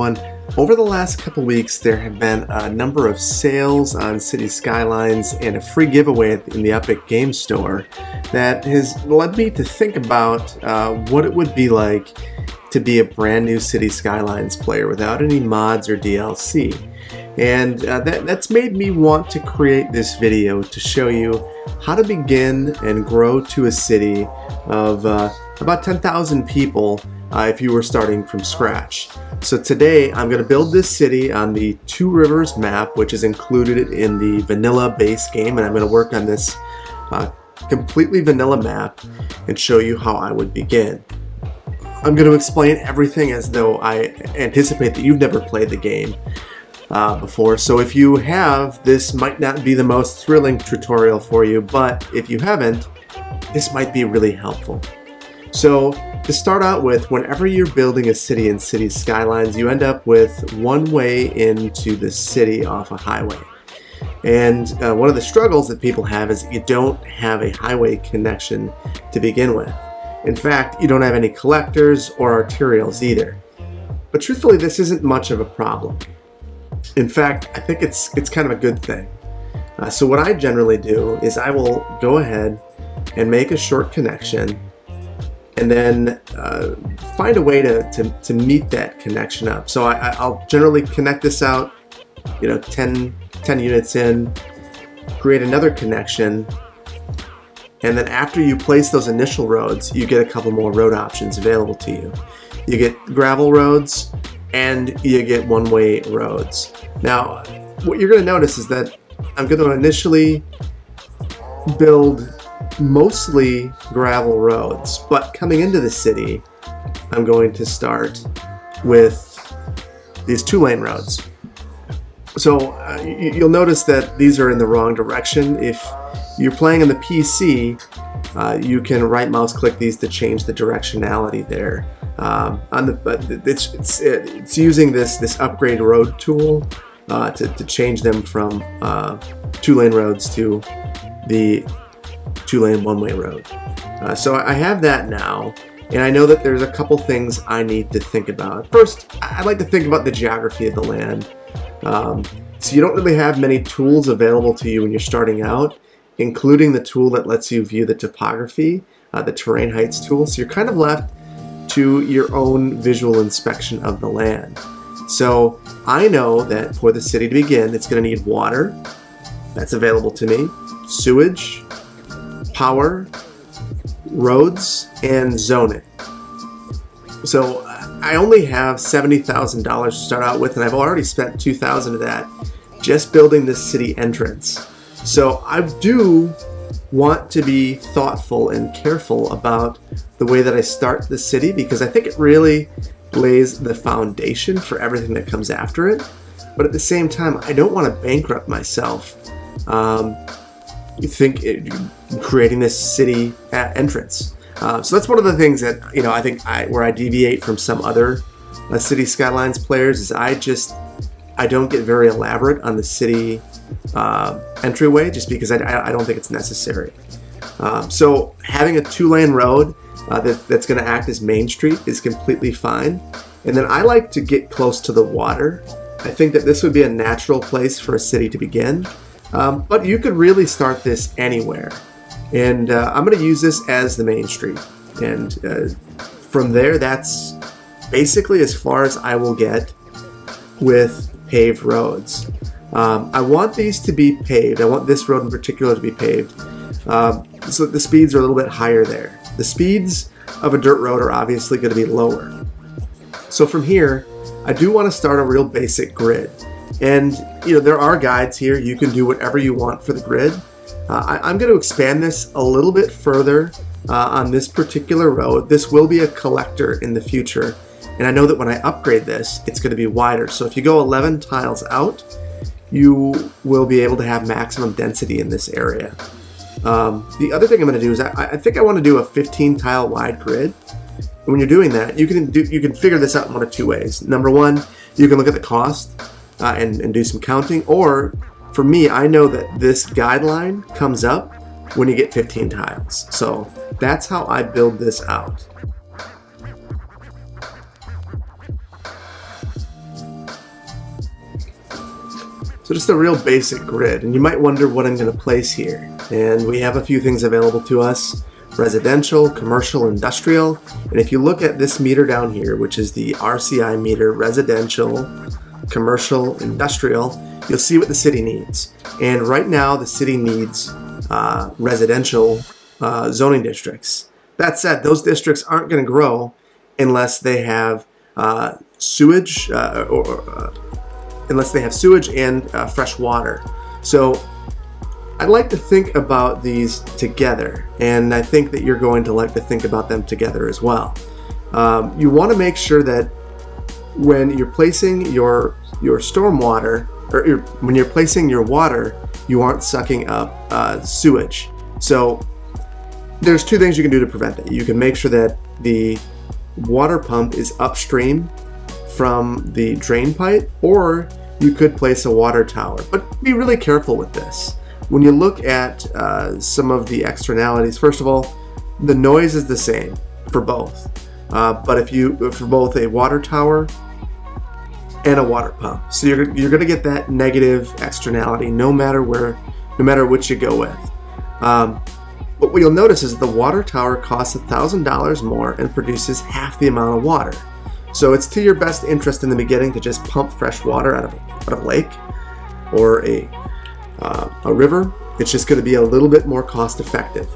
everyone. Over the last couple weeks, there have been a number of sales on Cities Skylines and a free giveaway in the Epic Game Store that has led me to think about uh, what it would be like to be a brand new Cities Skylines player without any mods or DLC. And uh, that, that's made me want to create this video to show you how to begin and grow to a city of uh, about 10,000 people uh, if you were starting from scratch. So today I'm going to build this city on the Two Rivers map, which is included in the vanilla base game, and I'm going to work on this uh, completely vanilla map and show you how I would begin. I'm going to explain everything as though I anticipate that you've never played the game uh, before, so if you have, this might not be the most thrilling tutorial for you, but if you haven't, this might be really helpful. So to start out with, whenever you're building a city in Cities Skylines, you end up with one way into the city off a highway. And uh, one of the struggles that people have is you don't have a highway connection to begin with. In fact, you don't have any collectors or arterials either. But truthfully, this isn't much of a problem. In fact, I think it's, it's kind of a good thing. Uh, so what I generally do is I will go ahead and make a short connection and then uh, find a way to, to, to, meet that connection up. So I, will generally connect this out, you know, 10, 10 units in, create another connection, and then after you place those initial roads, you get a couple more road options available to you. You get gravel roads and you get one-way roads. Now, what you're going to notice is that I'm going to initially build mostly gravel roads, but coming into the city, I'm going to start with these two lane roads. So uh, you'll notice that these are in the wrong direction. If you're playing on the PC, uh, you can right mouse click these to change the directionality there. Um, on the, but it's, it's, it's using this, this upgrade road tool uh, to, to change them from uh, two lane roads to the two-lane one-way road. Uh, so I have that now, and I know that there's a couple things I need to think about. First, I'd like to think about the geography of the land. Um, so you don't really have many tools available to you when you're starting out, including the tool that lets you view the topography, uh, the terrain heights tool. So you're kind of left to your own visual inspection of the land. So I know that for the city to begin, it's going to need water. That's available to me. Sewage, power, roads, and zoning. So I only have $70,000 to start out with, and I've already spent 2000 of that just building this city entrance. So I do want to be thoughtful and careful about the way that I start the city because I think it really lays the foundation for everything that comes after it. But at the same time, I don't want to bankrupt myself um, you think it, creating this city entrance. Uh, so that's one of the things that you know I think I, where I deviate from some other uh, Cities Skylines players is I just I don't get very elaborate on the city uh, entryway just because I, I, don't think it's necessary. Um, so having a two-lane road uh, that, that's going to act as Main Street is completely fine. And then I like to get close to the water. I think that this would be a natural place for a city to begin. Um, but you could really start this anywhere. And uh, I'm going to use this as the main street. And uh, from there, that's basically as far as I will get with paved roads. Um, I want these to be paved. I want this road in particular to be paved. Um, so the speeds are a little bit higher there. The speeds of a dirt road are obviously going to be lower. So from here, I do want to start a real basic grid. And you know there are guides here. You can do whatever you want for the grid. Uh, I, am going to expand this a little bit further uh, on this particular road. This will be a collector in the future. And I know that when I upgrade this, it's going to be wider. So if you go 11 tiles out, you will be able to have maximum density in this area. Um, the other thing I'm going to do is I, I think I want to do a 15 tile wide grid. And when you're doing that, you can do you can figure this out in one of two ways. Number one, you can look at the cost uh, and, and do some counting. Or for me, I know that this guideline comes up when you get 15 tiles. So that's how I build this out. So just a real basic grid, and you might wonder what I'm gonna place here. And we have a few things available to us, residential, commercial, industrial. And if you look at this meter down here, which is the RCI meter, residential, commercial, industrial, you'll see what the city needs. And right now, the city needs uh, residential uh, zoning districts. That said, those districts aren't going to grow unless they have uh, sewage uh, or uh, unless they have sewage and uh, fresh water. So I'd like to think about these together, and I think that you're going to like to think about them together as well. Um, you want to make sure that when you're placing your your stormwater, or your, when you're placing your water, you aren't sucking up uh, sewage. So there's two things you can do to prevent that. You can make sure that the water pump is upstream from the drain pipe, or you could place a water tower. But be really careful with this. When you look at uh, some of the externalities, first of all, the noise is the same for both. Uh, but if you, for both a water tower and a water pump. So you're, you're going to get that negative externality no matter where, no matter which you go with. Um, but what you'll notice is the water tower costs $1,000 more and produces half the amount of water. So it's to your best interest in the beginning to just pump fresh water out of, out of a lake or a, uh, a river. It's just going to be a little bit more cost effective.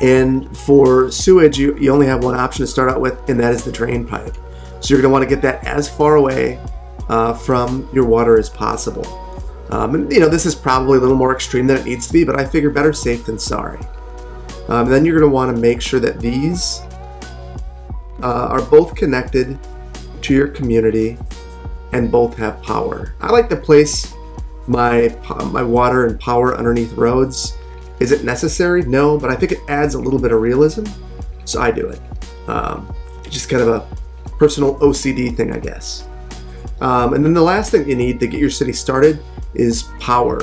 And for sewage, you, you only have one option to start out with, and that is the drain pipe. So you're going to want to get that as far away uh, from your water as possible. Um, and you know, this is probably a little more extreme than it needs to be, but I figure better safe than sorry. Um, then you're going to want to make sure that these uh, are both connected to your community and both have power. I like to place my my water and power underneath roads. Is it necessary? No, but I think it adds a little bit of realism, so I do it. Um, just kind of a personal OCD thing, I guess. Um, and then the last thing you need to get your city started is power.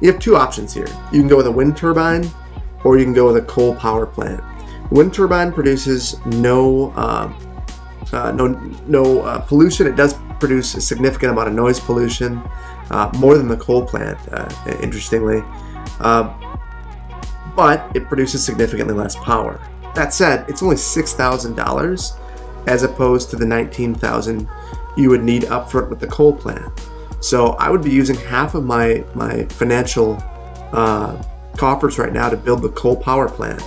You have two options here. You can go with a wind turbine, or you can go with a coal power plant. Wind turbine produces no uh, uh, no no uh, pollution. It does produce a significant amount of noise pollution, uh, more than the coal plant, uh, interestingly, uh, but it produces significantly less power. That said, it's only six thousand dollars, as opposed to the nineteen thousand you would need upfront with the coal plant. So I would be using half of my my financial coffers right now to build the coal power plant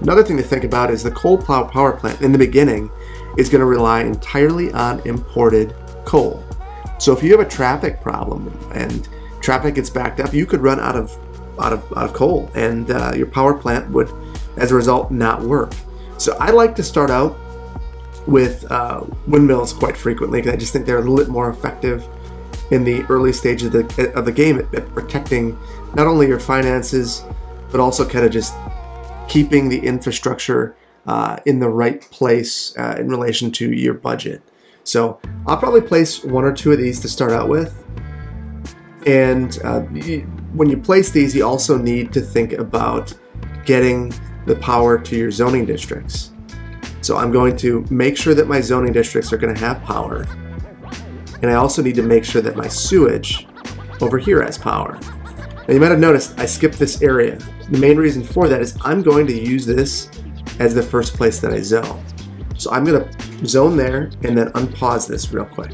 Another thing to think about is the coal power plant in the beginning is going to rely entirely on imported coal. So if you have a traffic problem and traffic gets backed up, you could run out of out of, out of coal, and uh, your power plant would, as a result, not work. So I like to start out with uh, windmills quite frequently because I just think they're a little bit more effective in the early stages of the, of the game at, at protecting not only your finances but also kind of just keeping the infrastructure uh, in the right place uh, in relation to your budget. So I'll probably place one or two of these to start out with. And uh, when you place these, you also need to think about getting the power to your zoning districts. So I'm going to make sure that my zoning districts are going to have power. And I also need to make sure that my sewage over here has power. Now you might have noticed I skipped this area. The main reason for that is I'm going to use this as the first place that I zone. So I'm going to zone there and then unpause this real quick.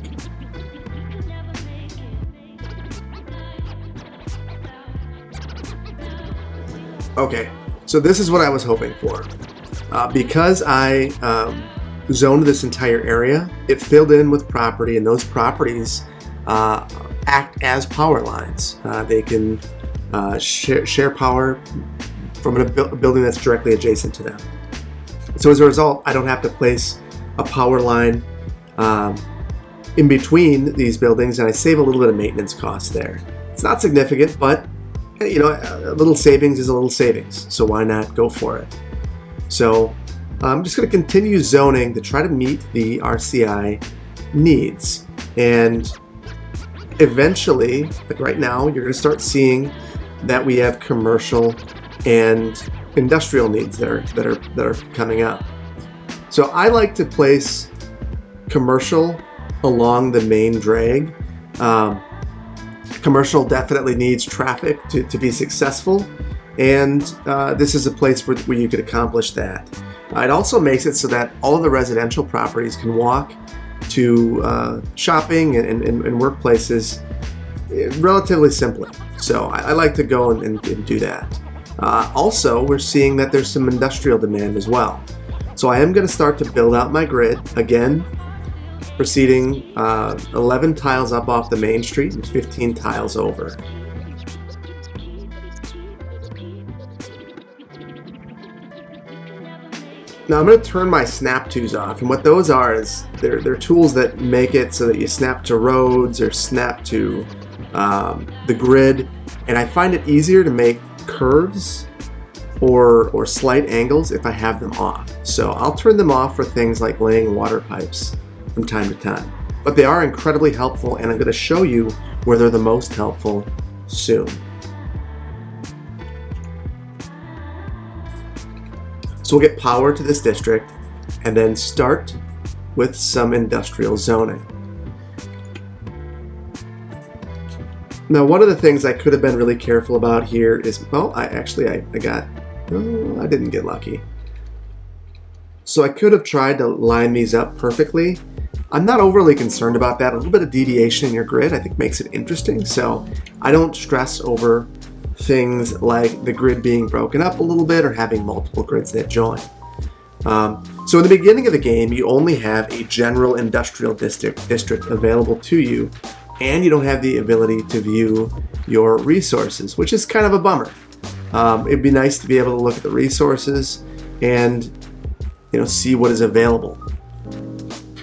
Okay, so this is what I was hoping for. Uh, because I um, zoned this entire area, it filled in with property and those properties uh, act as power lines. Uh, they can uh, share, share power from a, bu- building that's directly adjacent to them. So as a result, I don't have to place a power line um, in between these buildings, and I save a little bit of maintenance costs there. It's not significant, but you know, a little savings is a little savings. So why not go for it? So I'm just going to continue zoning to try to meet the RCI needs. And eventually, like right now, you're going to start seeing that we have commercial and industrial needs that are that are that are coming up. So I like to place commercial along the main drag. Um, Commercial definitely needs traffic to, to be successful, and uh, this is a place where, where you could accomplish that. Uh, it also makes it so that all of the residential properties can walk to uh, shopping and, and, and, workplaces eh, relatively simply. So I, I like to go and, and, do that. Uh, also, we're seeing that there's some industrial demand as well. So I am going to start to build out my grid again, proceeding uh, 11 tiles up off the main street and 15 tiles over. Now I'm going to turn my snap twos off, and what those are is they're, they're tools that make it so that you snap to roads or snap to um, the grid, and I find it easier to make curves or, or slight angles if I have them off. So I'll turn them off for things like laying water pipes from time to time. But they are incredibly helpful, and I'm going to show you where they're the most helpful soon. So we'll get power to this district and then start with some industrial zoning. Now, one of the things I could have been really careful about here is, well, I actually, I, I got, oh, I didn't get lucky. So I could have tried to line these up perfectly. I'm not overly concerned about that. A little bit of deviation in your grid, I think makes it interesting. So I don't stress over things like the grid being broken up a little bit or having multiple grids that join. Um, so in the beginning of the game, you only have a general industrial district, district available to you, and you don't have the ability to view your resources, which is kind of a bummer. Um, it'd be nice to be able to look at the resources and you know see what is available.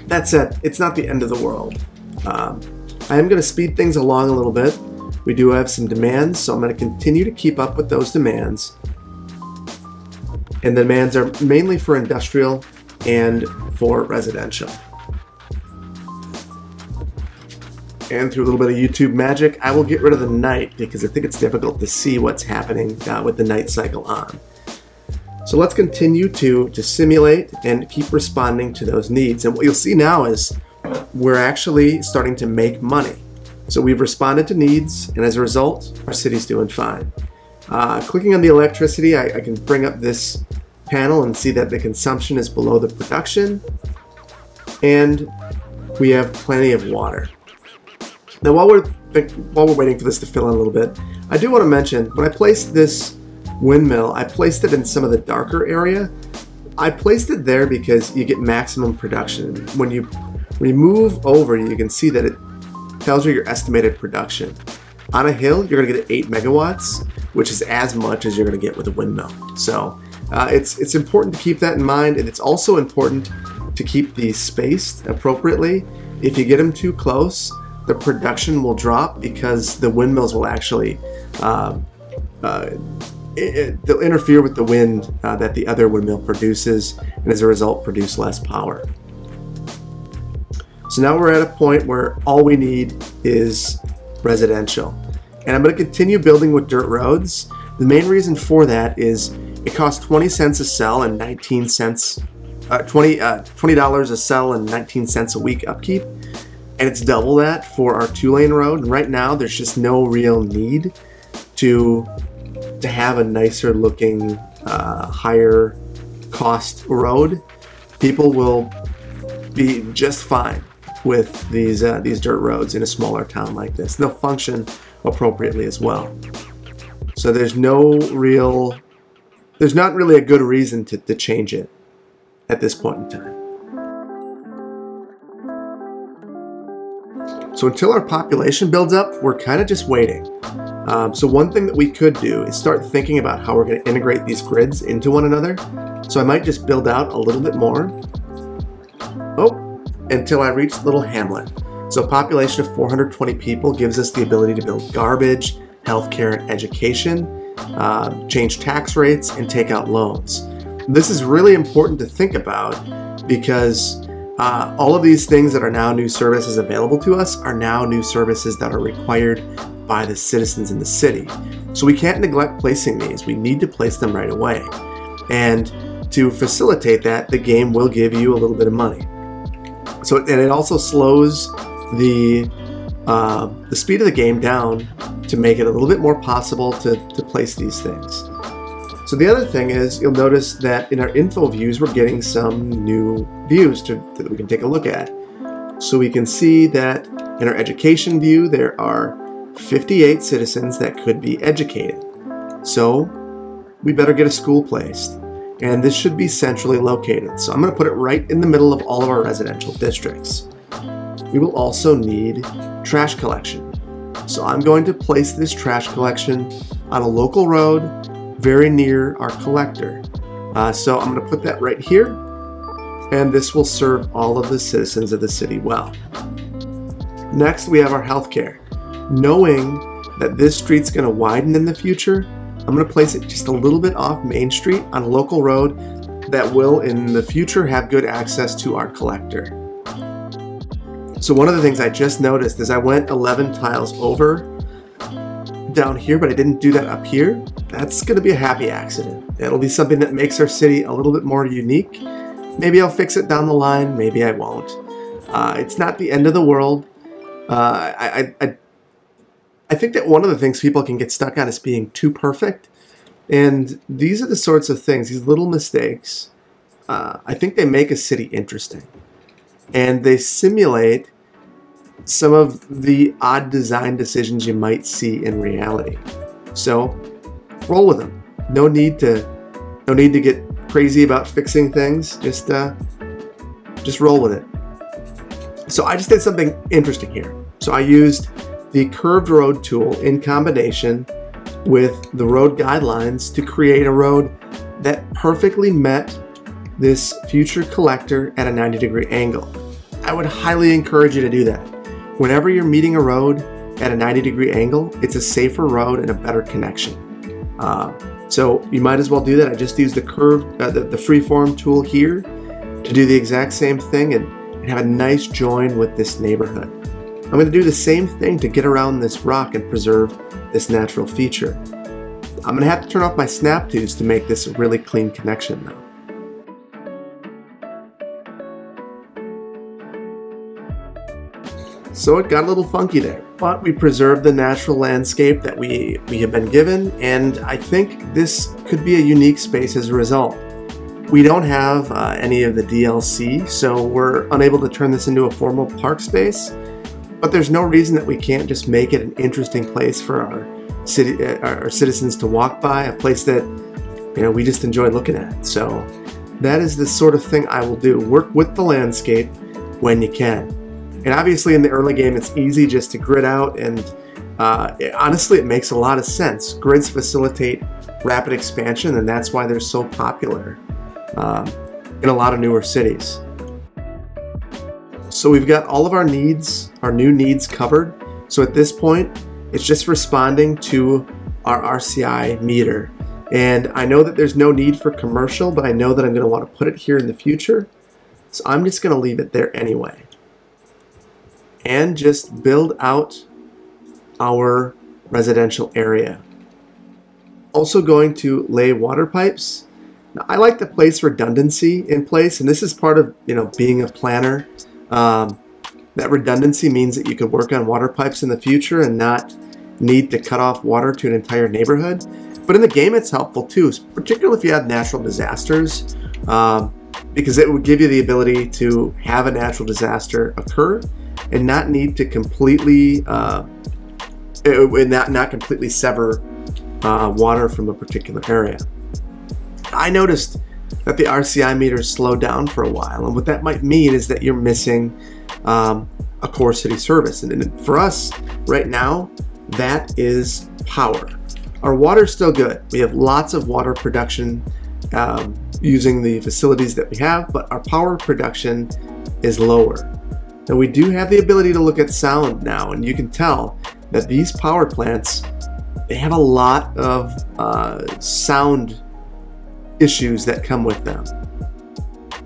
That said, it's not the end of the world. Um, I am going to speed things along a little bit we do have some demands, so I'm going to continue to keep up with those demands. And the demands are mainly for industrial and for residential. And through a little bit of YouTube magic, I will get rid of the night because I think it's difficult to see what's happening uh, with the night cycle on. So let's continue to, to simulate and keep responding to those needs. And what you'll see now is we're actually starting to make money. So we've responded to needs, and as a result, our city's doing fine. Uh, clicking on the electricity, I, I, can bring up this panel and see that the consumption is below the production, and we have plenty of water. Now, while we're while we're waiting for this to fill in a little bit, I do want to mention when I placed this windmill, I placed it in some of the darker area. I placed it there because you get maximum production. When you when you move over, you can see that it tells you your estimated production. On a hill, you're going to get 8 megawatts, which is as much as you're going to get with a windmill. So uh, it's, it's important to keep that in mind, and it's also important to keep these spaced appropriately. If you get them too close, the production will drop because the windmills will actually uh, uh, it, it, they'll interfere with the wind uh, that the other windmill produces, and as a result, produce less power. So now we're at a point where all we need is residential. And I'm going to continue building with dirt roads. The main reason for that is it costs 20 cents a cell and 19 cents, uh, 20 uh, $20 a cell and 19 cents a week upkeep. And it's double that for our two lane road. And right now there's just no real need to, to have a nicer looking, uh, higher cost road. People will be just fine with these uh, these dirt roads in a smaller town like this. They'll function appropriately as well. So there's no real, there's not really a good reason to, to change it at this point in time. So until our population builds up, we're kind of just waiting. Um, so one thing that we could do is start thinking about how we're going to integrate these grids into one another. So I might just build out a little bit more. Oh, until I reached Little Hamlet. So a population of 420 people gives us the ability to build garbage, healthcare, and education, uh, change tax rates, and take out loans. This is really important to think about because uh, all of these things that are now new services available to us are now new services that are required by the citizens in the city. So we can't neglect placing these. We need to place them right away. And to facilitate that, the game will give you a little bit of money. So and it also slows the uh, the speed of the game down to make it a little bit more possible to, to place these things. So the other thing is you'll notice that in our info views we're getting some new views to, that we can take a look at. So we can see that in our education view there are 58 citizens that could be educated. So we better get a school placed. And this should be centrally located. So I'm going to put it right in the middle of all of our residential districts. We will also need trash collection. So I'm going to place this trash collection on a local road very near our collector. Uh, so I'm going to put that right here, and this will serve all of the citizens of the city well. Next, we have our healthcare. Knowing that this street's going to widen in the future, I'm going to place it just a little bit off Main Street on a local road that will in the future have good access to our collector. So one of the things I just noticed is I went 11 tiles over down here, but I didn't do that up here. That's going to be a happy accident. It'll be something that makes our city a little bit more unique. Maybe I'll fix it down the line, maybe I won't. Uh, it's not the end of the world. Uh, I, I, I think that one of the things people can get stuck on is being too perfect. And these are the sorts of things, these little mistakes, uh, I think they make a city interesting. And they simulate some of the odd design decisions you might see in reality. So roll with them. No need to no need to get crazy about fixing things. Just uh, just roll with it. So I just did something interesting here. So I used the curved road tool in combination with the road guidelines to create a road that perfectly met this future collector at a 90 degree angle. I would highly encourage you to do that. Whenever you're meeting a road at a 90 degree angle, it's a safer road and a better connection. Uh, so you might as well do that. I just used the curved, uh, the, the freeform tool here to do the exact same thing and, and have a nice join with this neighborhood. I'm going to do the same thing to get around this rock and preserve this natural feature. I'm going to have to turn off my snap tools to make this a really clean connection though. So it got a little funky there, but we preserved the natural landscape that we, we have been given, and I think this could be a unique space as a result. We don't have uh, any of the DLC, so we're unable to turn this into a formal park space, but there's no reason that we can't just make it an interesting place for our city, uh, our citizens to walk by, a place that you know we just enjoy looking at. So that is the sort of thing I will do. Work with the landscape when you can. And obviously in the early game, it's easy just to grid out and uh, it, honestly, it makes a lot of sense. Grids facilitate rapid expansion and that's why they're so popular um, in a lot of newer cities. So we've got all of our needs, our new needs covered. So at this point, it's just responding to our RCI meter. And I know that there's no need for commercial, but I know that I'm going to want to put it here in the future. So I'm just going to leave it there anyway. And just build out our residential area. Also going to lay water pipes. Now, I like to place redundancy in place, and this is part of you know being a planner. Um, that redundancy means that you could work on water pipes in the future and not need to cut off water to an entire neighborhood. But in the game, it's helpful too, particularly if you have natural disasters, um, because it would give you the ability to have a natural disaster occur and not need to completely, uh, it, not, not completely sever uh, water from a particular area. I noticed that the RCI meters slow down for a while. And what that might mean is that you're missing um, a core city service. And, and for us right now, that is power. Our water's still good. We have lots of water production um, using the facilities that we have, but our power production is lower. Now we do have the ability to look at sound now, and you can tell that these power plants, they have a lot of uh, sound issues that come with them.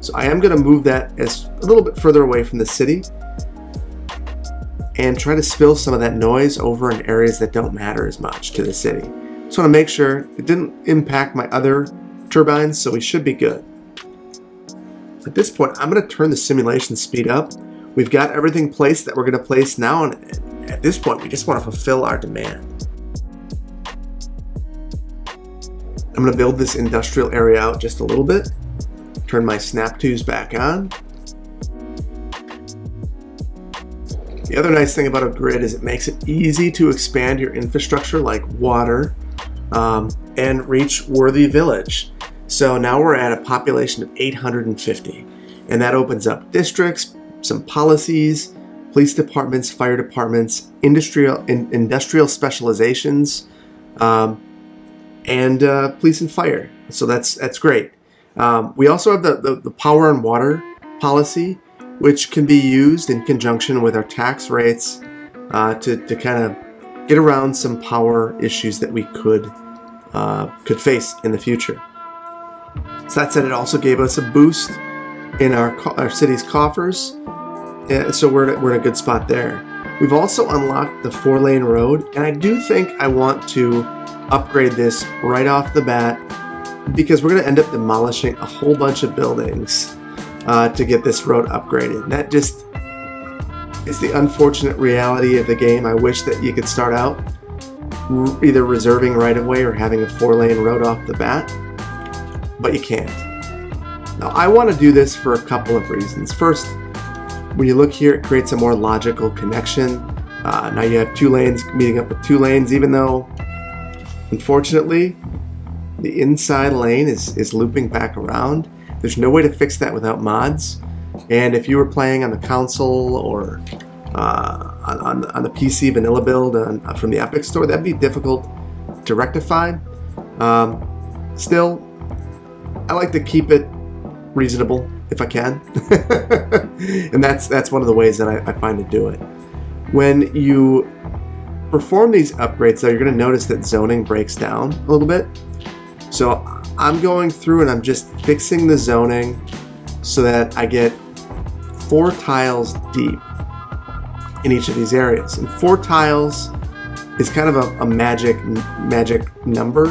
So I am going to move that as a little bit further away from the city and try to spill some of that noise over in areas that don't matter as much to the city. Just want to make sure it didn't impact my other turbines, so we should be good. At this point, I'm going to turn the simulation speed up. We've got everything placed that we're going to place now, and at this point, we just want to fulfill our demand. I'm to build this industrial area out just a little bit. Turn my snap tools back on. The other nice thing about a grid is it makes it easy to expand your infrastructure like water um, and reach Worthy Village. So now we're at a population of 850 and that opens up districts, some policies, police departments, fire departments, industrial in, industrial specializations, um, and uh, police and fire. So that's that's great. Um, we also have the, the, the power and water policy, which can be used in conjunction with our tax rates uh, to, to kind of get around some power issues that we could uh, could face in the future. So that said, it also gave us a boost in our, our city's coffers, so we're, we're in a good spot there. We've also unlocked the four lane road, and I do think I want to upgrade this right off the bat because we're going to end up demolishing a whole bunch of buildings uh, to get this road upgraded. That just is the unfortunate reality of the game. I wish that you could start out either reserving right of way or having a four lane road off the bat, but you can't. Now, I want to do this for a couple of reasons. First, when you look here, it creates a more logical connection. Uh, now you have two lanes meeting up with two lanes, even though, unfortunately, the inside lane is, is looping back around. There's no way to fix that without mods. And if you were playing on the console or uh, on, on, the PC vanilla build on, uh, from the Epic Store, that'd be difficult to rectify. Um, still, I like to keep it reasonable if I can, and that's that's one of the ways that I, I find to do it. When you perform these upgrades, though, you're going to notice that zoning breaks down a little bit. So I'm going through and I'm just fixing the zoning so that I get four tiles deep in each of these areas. And four tiles is kind of a, a magic magic number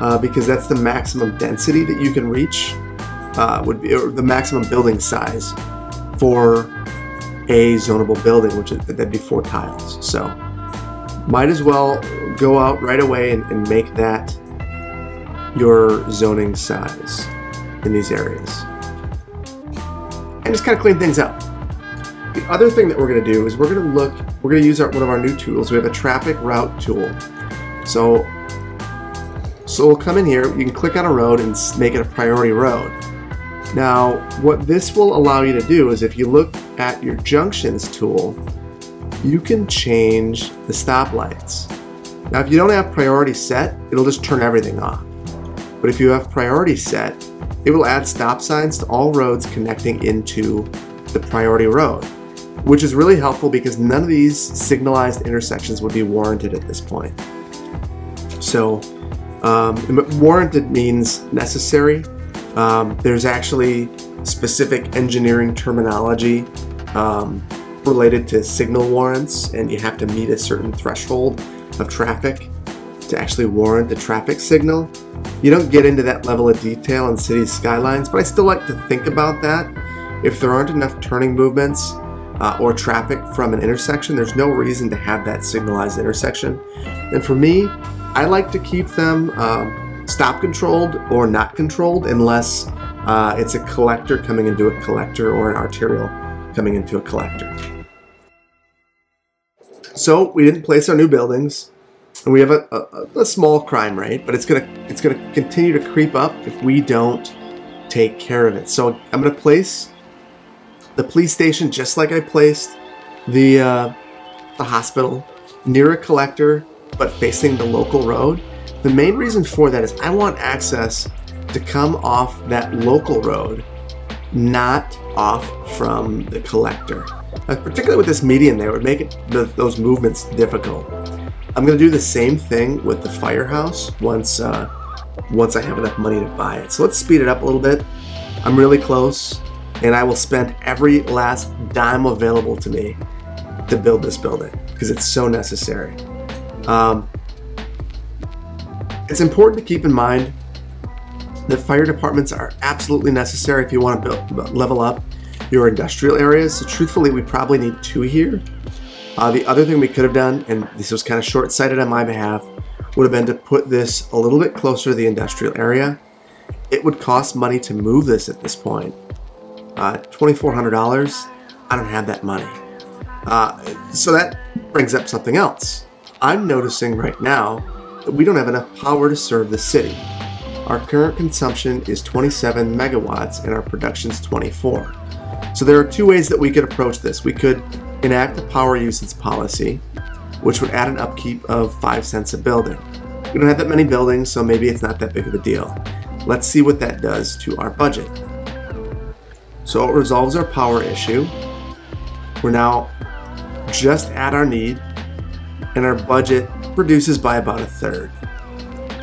uh, because that's the maximum density that you can reach. Uh, would be the maximum building size for a zonable building, which is, that'd be four tiles. So might as well go out right away and, and make that your zoning size in these areas. And just kind of clean things up. The other thing that we're going to do is we're going to look, we're going to use our, one of our new tools. We have a traffic route tool. So, so we'll come in here, you can click on a road and make it a priority road. Now, what this will allow you to do is if you look at your junctions tool, you can change the stoplights. Now, if you don't have priority set, it'll just turn everything off. But if you have priority set, it will add stop signs to all roads connecting into the priority road which is really helpful because none of these signalized intersections would be warranted at this point. So, um, warranted means necessary. Um, there's actually specific engineering terminology um, related to signal warrants, and you have to meet a certain threshold of traffic to actually warrant the traffic signal. You don't get into that level of detail in cities skylines, but I still like to think about that. If there aren't enough turning movements, uh, or traffic from an intersection, there's no reason to have that signalized intersection. And for me, I like to keep them um, stop controlled or not controlled unless uh, it's a collector coming into a collector or an arterial coming into a collector. So we didn't place our new buildings, and we have a, a, a small crime rate, but it's gonna it's gonna continue to creep up if we don't take care of it. So I'm gonna place the police station just like I placed the uh, the hospital near a collector but facing the local road. The main reason for that is I want access to come off that local road, not off from the collector. Uh, particularly with this median there, would make it the, those movements difficult. I'm going to do the same thing with the firehouse once uh, once I have enough money to buy it. So let's speed it up a little bit. I'm really close and I will spend every last dime available to me to build this building because it's so necessary. Um, it's important to keep in mind that fire departments are absolutely necessary if you want to build, level up your industrial areas. So truthfully, we probably need two here. Uh, the other thing we could have done, and this was kind of short-sighted on my behalf, would have been to put this a little bit closer to the industrial area. It would cost money to move this at this point. Uh, $2,400, I don't have that money. Uh, so that brings up something else. I'm noticing right now we don't have enough power to serve the city. Our current consumption is 27 megawatts and our production is 24. So there are two ways that we could approach this. We could enact a power usage policy, which would add an upkeep of 5 cents a building. We don't have that many buildings, so maybe it's not that big of a deal. Let's see what that does to our budget. So it resolves our power issue. We're now just at our need, and our budget reduces by about a third.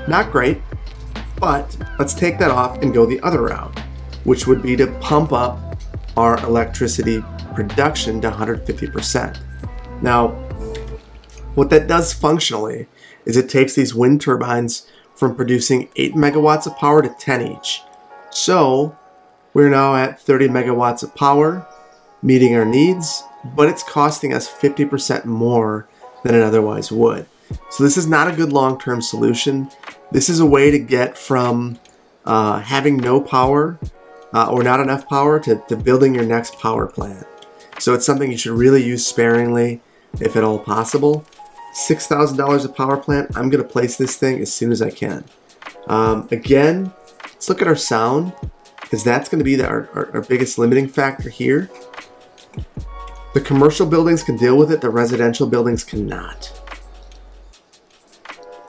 Not great, but let's take that off and go the other route, which would be to pump up our electricity production to 150%. Now, what that does functionally is it takes these wind turbines from producing 8 megawatts of power to 10 each. So, we're now at 30 megawatts of power, meeting our needs, but it's costing us 50% more than it otherwise would. So this is not a good long-term solution. This is a way to get from uh, having no power uh, or not enough power to, to building your next power plant. So it's something you should really use sparingly if at all possible. $6,000 a power plant, I'm gonna place this thing as soon as I can. Um, again, let's look at our sound because that's gonna be the, our, our, our biggest limiting factor here. The commercial buildings can deal with it, the residential buildings cannot.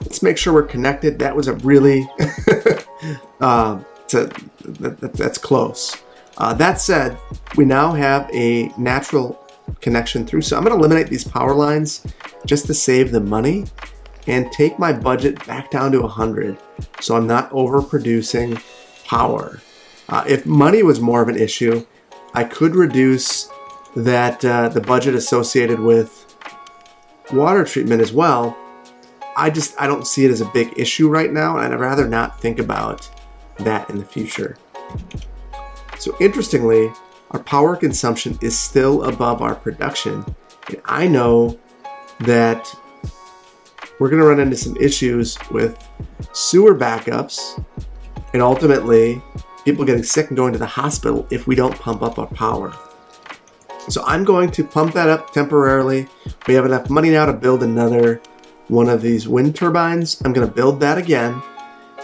Let's make sure we're connected. That was a really, uh, that, that's close. Uh, that said, we now have a natural connection through. So I'm going to eliminate these power lines just to save the money and take my budget back down to 100 so I'm not overproducing power. Uh, if money was more of an issue, I could reduce that uh, the budget associated with water treatment as well. I just I don't see it as a big issue right now, and I'd rather not think about that in the future. So interestingly, our power consumption is still above our production. And I know that we're going to run into some issues with sewer backups and ultimately people getting sick and going to the hospital if we don't pump up our power. So I'm going to pump that up temporarily. We have enough money now to build another one of these wind turbines. I'm going to build that again,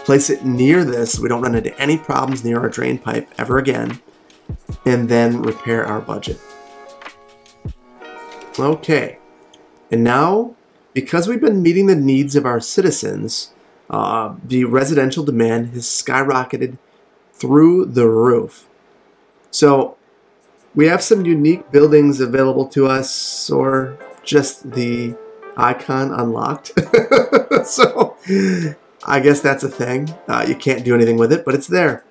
place it near this so we don't run into any problems near our drain pipe ever again and then repair our budget. Okay, and now because we've been meeting the needs of our citizens, uh, the residential demand has skyrocketed through the roof. So we have some unique buildings available to us or just the icon unlocked. so I guess that's a thing. Uh, you can't do anything with it, but it's there.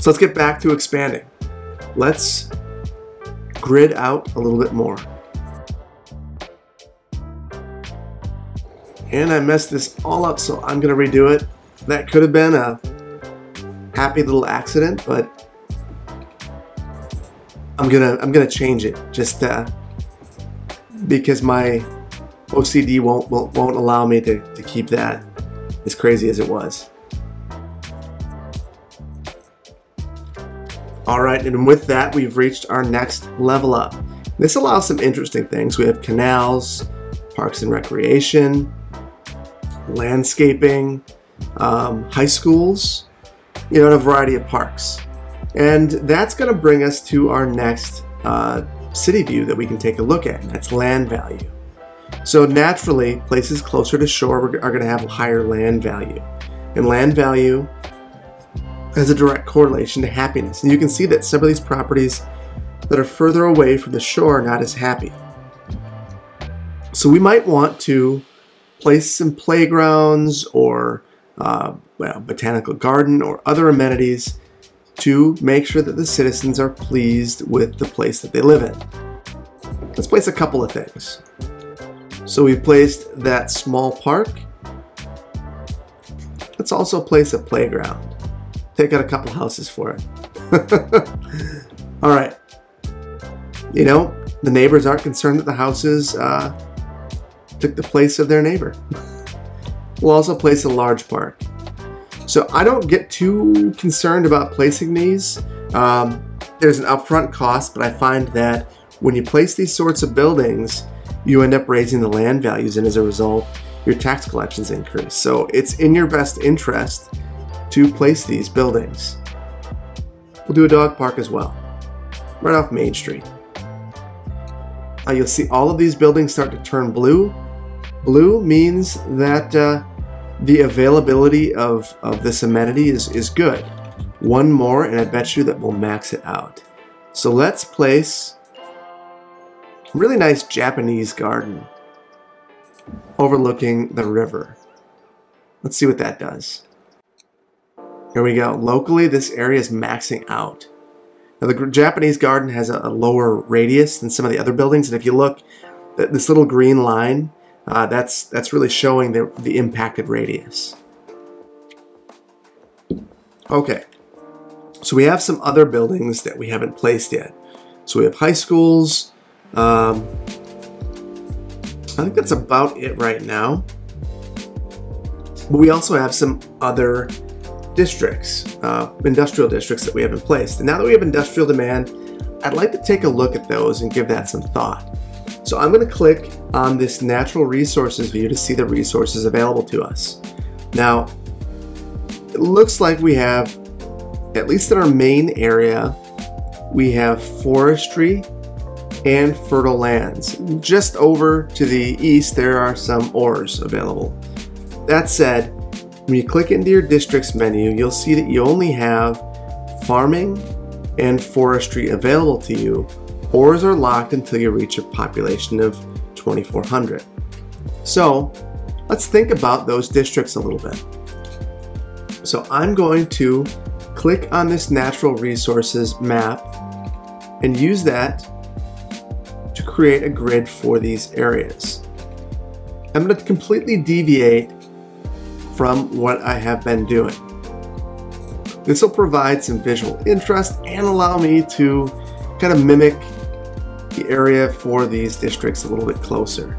So let's get back to expanding. Let's grid out a little bit more. And I messed this all up, so I'm gonna redo it. That could have been a happy little accident, but I'm gonna I'm gonna change it just uh, because my OCD won't, won't won't allow me to, to keep that as crazy as it was. All right, and with that, we've reached our next level up. This allows some interesting things. We have canals, parks and recreation, landscaping, um, high schools, you know, and a variety of parks. And that's going to bring us to our next uh, city view that we can take a look at. That's land value. So naturally, places closer to shore are going to have higher land value. And land value has a direct correlation to happiness. And you can see that some of these properties that are further away from the shore are not as happy. So we might want to place some playgrounds or uh, well, botanical garden or other amenities to make sure that the citizens are pleased with the place that they live in. Let's place a couple of things. So we've placed that small park. Let's also place a playground take out a couple houses for it. All right. You know, the neighbors aren't concerned that the houses uh, took the place of their neighbor. we'll also place a large park. So I don't get too concerned about placing these. Um, there's an upfront cost, but I find that when you place these sorts of buildings, you end up raising the land values, and as a result, your tax collections increase. So it's in your best interest to place these buildings. We'll do a dog park as well, right off Main Street. Uh, you'll see all of these buildings start to turn blue. Blue means that uh, the availability of, of this amenity is, is good. One more and I bet you that we'll max it out. So let's place really nice Japanese garden overlooking the river. Let's see what that does. Here we go. Locally, this area is maxing out. Now, the Japanese garden has a, a lower radius than some of the other buildings, and if you look, this little green line, uh, that's that's really showing the, the impacted radius. Okay, so we have some other buildings that we haven't placed yet. So we have high schools. Um, I think that's about it right now. But we also have some other districts, uh, industrial districts that we have in place. And now that we have industrial demand, I'd like to take a look at those and give that some thought. So I'm going to click on this natural resources view to see the resources available to us. Now, it looks like we have, at least in our main area, we have forestry and fertile lands. Just over to the east, there are some ores available. That said, when you click into your districts menu, you'll see that you only have farming and forestry available to you. Ores are locked until you reach a population of 2,400. So let's think about those districts a little bit. So I'm going to click on this natural resources map and use that to create a grid for these areas. I'm going to completely deviate from what I have been doing. This will provide some visual interest and allow me to kind of mimic area for these districts a little bit closer.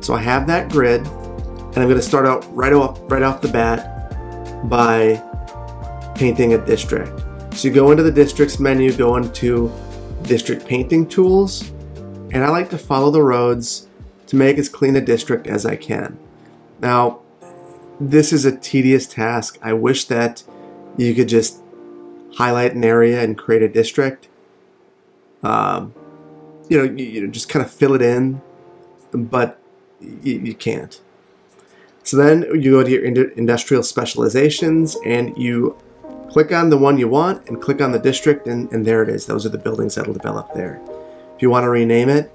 So I have that grid and I'm going to start out right off, right off the bat by painting a district. So you go into the districts menu, go into district painting tools, and I like to follow the roads to make as clean a district as I can. Now, this is a tedious task. I wish that you could just highlight an area and create a district. Um, you know, you, you, know, just kind of fill it in, but you, you can't. So then you go to your industrial specializations and you click on the one you want and click on the district and, and there it is. Those are the buildings that'll develop there. If you want to rename it,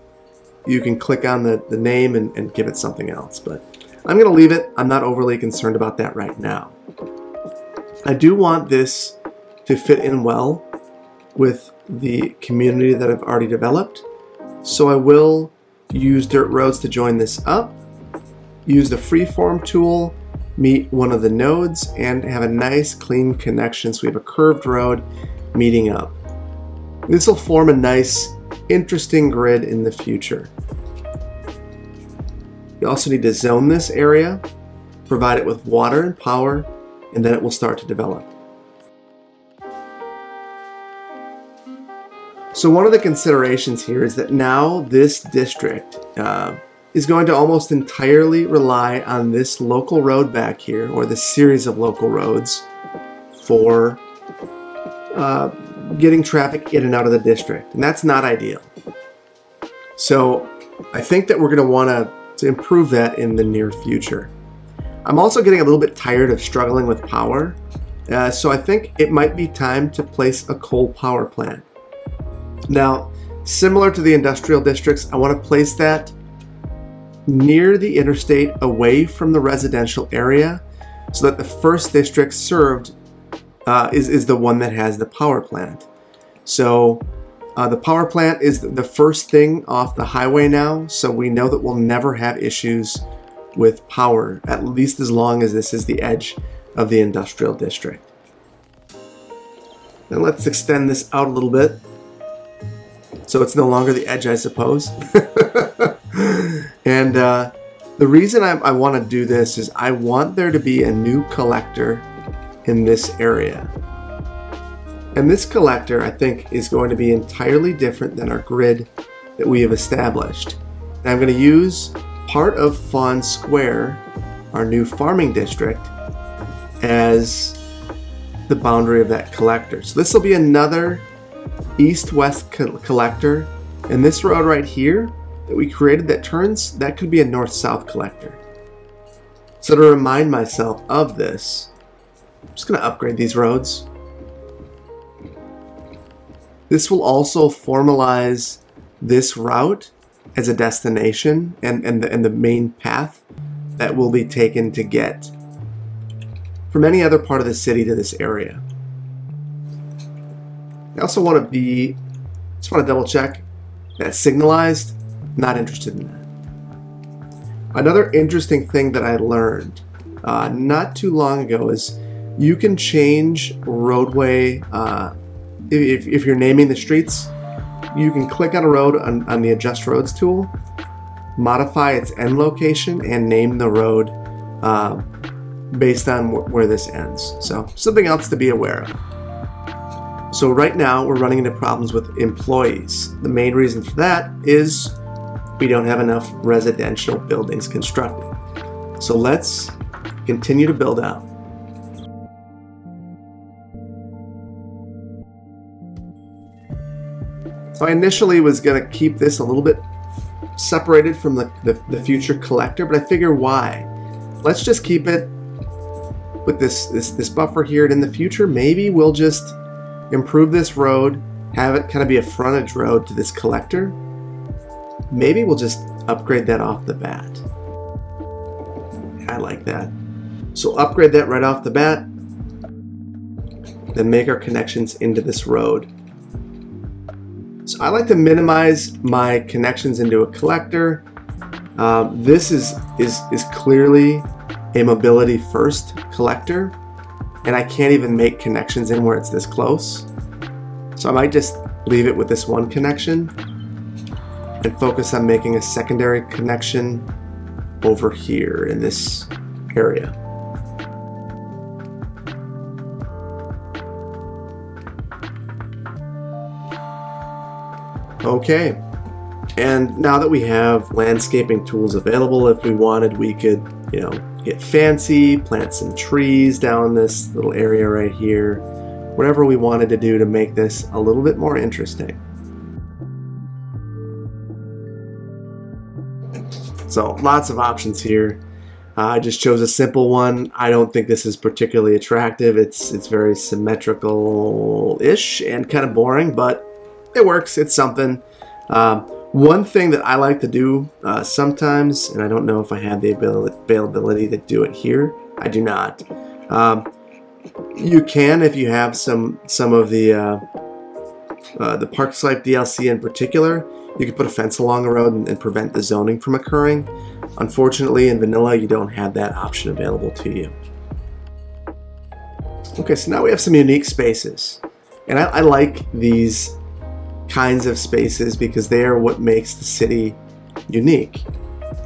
you can click on the, the name and, and give it something else. But I'm going to leave it. I'm not overly concerned about that right now. I do want this to fit in well with the community that I've already developed. So I will use dirt roads to join this up, use the freeform tool, meet one of the nodes, and have a nice clean connection so we have a curved road meeting up. This will form a nice, interesting grid in the future. You also need to zone this area, provide it with water and power, and then it will start to develop. So one of the considerations here is that now this district uh, is going to almost entirely rely on this local road back here, or this series of local roads, for uh, getting traffic in and out of the district. And that's not ideal. So I think that we're going to want to improve that in the near future. I'm also getting a little bit tired of struggling with power, uh, so I think it might be time to place a coal power plant. Now, similar to the industrial districts, I want to place that near the interstate away from the residential area so that the first district served uh, is, is the one that has the power plant. So uh, the power plant is the first thing off the highway now, so we know that we'll never have issues with power, at least as long as this is the edge of the industrial district. Now let's extend this out a little bit. So it's no longer the edge, I suppose. and uh, the reason I, I want to do this is I want there to be a new collector in this area. And this collector, I think, is going to be entirely different than our grid that we have established. And I'm going to use part of Fawn Square, our new farming district, as the boundary of that collector. So this will be another east-west co collector. And this road right here that we created that turns, that could be a north-south collector. So to remind myself of this, I'm just going to upgrade these roads. This will also formalize this route as a destination and, and, the, and the main path that will be taken to get from any other part of the city to this area. I also want to be, just want to double check that signalized, not interested in that. Another interesting thing that I learned uh, not too long ago is you can change roadway, uh, if, if you're naming the streets, you can click on a road on, on the adjust roads tool, modify its end location, and name the road uh, based on where this ends. So something else to be aware of. So right now we're running into problems with employees. The main reason for that is we don't have enough residential buildings constructed. So let's continue to build out. So I initially was going to keep this a little bit separated from the, the, the future collector, but I figure why? Let's just keep it with this, this, this buffer here, and in the future, maybe we'll just improve this road, have it kind of be a frontage road to this collector. Maybe we'll just upgrade that off the bat. I like that. So upgrade that right off the bat, then make our connections into this road. So I like to minimize my connections into a collector. Um, this is, is, is clearly a mobility first collector and I can't even make connections in where it's this close. So I might just leave it with this one connection and focus on making a secondary connection over here in this area. Okay, and now that we have landscaping tools available, if we wanted, we could, you know, get fancy, plant some trees down this little area right here, whatever we wanted to do to make this a little bit more interesting. So lots of options here. Uh, I just chose a simple one. I don't think this is particularly attractive. It's it's very symmetrical-ish and kind of boring, but it works. It's something. Um, one thing that I like to do uh, sometimes, and I don't know if I have the availability to do it here. I do not. Um, you can if you have some some of the uh, uh, the Parks DLC in particular. You can put a fence along a road and, and prevent the zoning from occurring. Unfortunately, in vanilla, you don't have that option available to you. Okay, so now we have some unique spaces. And I, I like these kinds of spaces because they are what makes the city unique.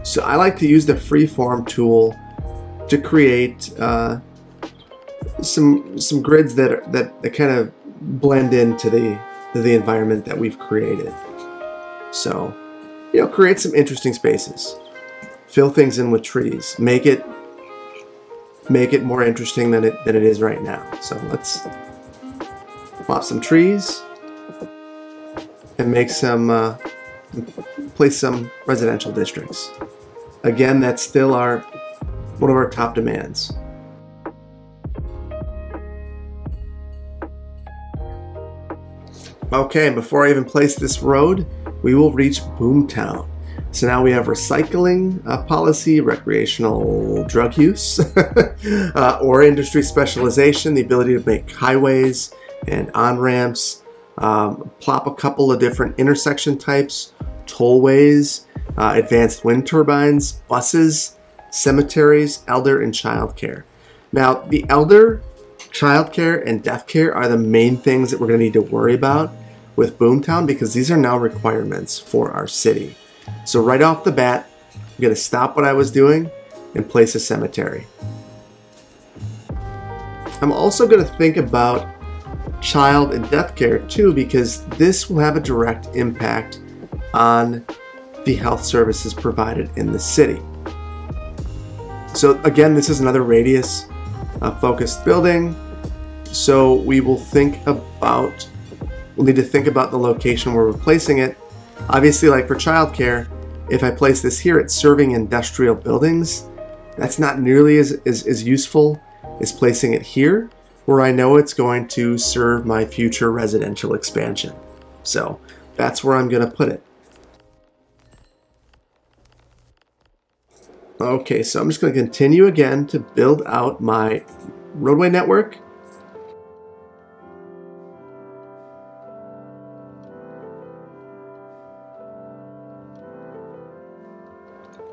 So I like to use the freeform tool to create uh, some some grids that are, that, that kind of blend into the to the environment that we've created. So, you know, create some interesting spaces. Fill things in with trees. Make it make it more interesting than it than it is right now. So let's plop some trees and make some, uh, place some residential districts. Again, that's still our, one of our top demands. Okay, before I even place this road, we will reach Boomtown. So now we have recycling uh, policy, recreational drug use, uh, or industry specialization, the ability to make highways and on-ramps, um, plop a couple of different intersection types, tollways, uh, advanced wind turbines, buses, cemeteries, elder, and childcare. Now, the elder, childcare, and death care are the main things that we're going to need to worry about. with Boomtown because these are now requirements for our city. So right off the bat, I'm going to stop what I was doing and place a cemetery. I'm also going to think about child and death care too because this will have a direct impact on the health services provided in the city. So again, this is another radius uh, focused building. So we will think about, we'll need to think about the location where we're placing it. Obviously, like for childcare, if I place this here, it's serving industrial buildings. That's not nearly as, as, as useful as placing it here, where I know it's going to serve my future residential expansion. So that's where I'm going to put it. Okay, so I'm just going to continue again to build out my roadway network.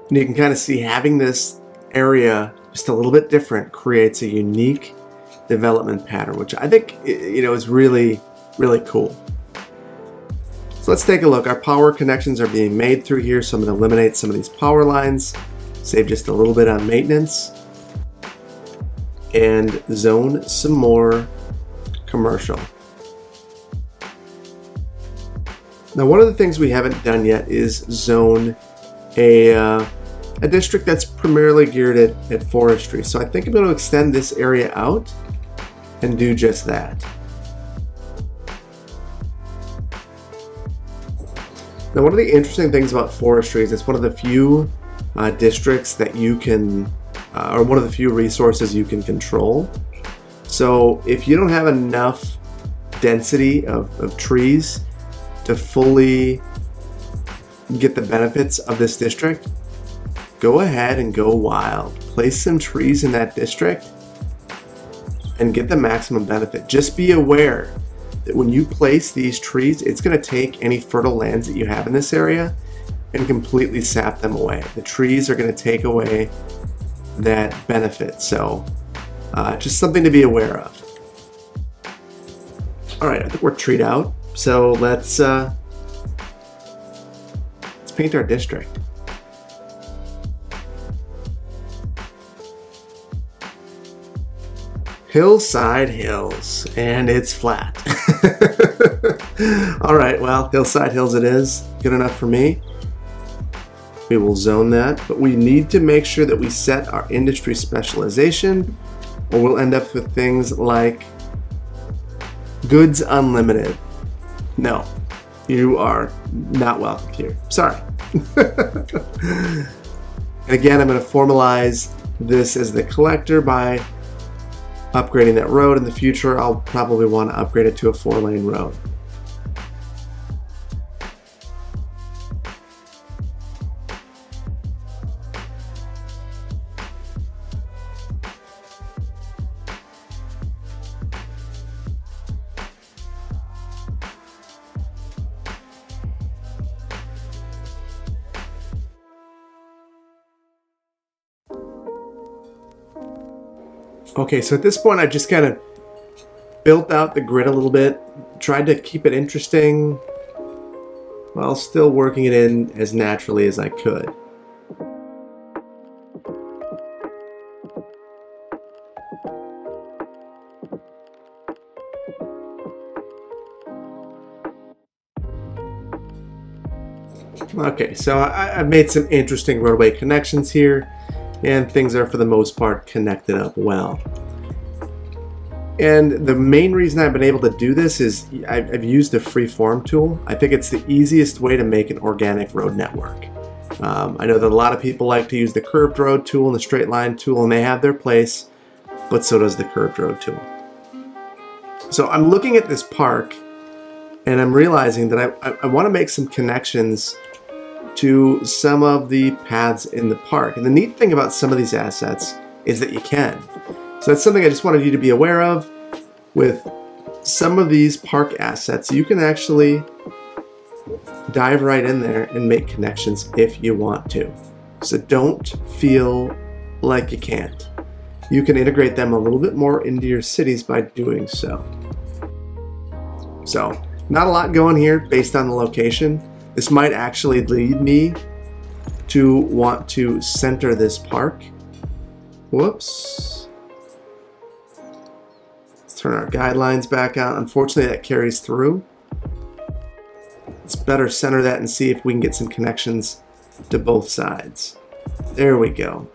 And you can kind of see having this area just a little bit different creates a unique development pattern, which I think you know is really, really cool. So let's take a look. Our power connections are being made through here, so I'm to eliminate some of these power lines, save just a little bit on maintenance, and zone some more commercial. Now, one of the things we haven't done yet is zone a, uh, a district that's primarily geared at, at forestry. So I think I'm going to extend this area out and do just that. Now, one of the interesting things about forestry is it's one of the few uh, districts that you can, uh, or one of the few resources you can control. So if you don't have enough density of, of trees to fully get the benefits of this district, go ahead and go wild. Place some trees in that district and get the maximum benefit. Just be aware that when you place these trees, it's going to take any fertile lands that you have in this area and completely sap them away. The trees are going to take away that benefit. So uh, just something to be aware of. All right, I think we're treed out. So let's uh, paint our district. Hillside Hills, and it's flat. All right, well, Hillside Hills it is. Good enough for me. We will zone that, but we need to make sure that we set our industry specialization or we'll end up with things like goods unlimited. No, you are not welcome here. Sorry. and again, I'm going to formalize this as the collector by upgrading that road. In the future, I'll probably want to upgrade it to a four lane road. Okay, so at this point I just kind of built out the grid a little bit, tried to keep it interesting, while still working it in as naturally as I could. Okay, so I, made some interesting roadway connections here and things are for the most part connected up well. And the main reason I've been able to do this is I've used the freeform tool. I think it's the easiest way to make an organic road network. Um, I know that a lot of people like to use the curved road tool and the straight line tool and they have their place, but so does the curved road tool. So I'm looking at this park and I'm realizing that I, I, I want to make some connections to some of the paths in the park. And the neat thing about some of these assets is that you can. So that's something I just wanted you to be aware of. With some of these park assets, you can actually dive right in there and make connections if you want to. So don't feel like you can't. You can integrate them a little bit more into your cities by doing so. So Not a lot going here based on the location. This might actually lead me to want to center this park. Whoops. Let's turn our guidelines back on. Unfortunately, that carries through. Let's better center that and see if we can get some connections to both sides. There we go.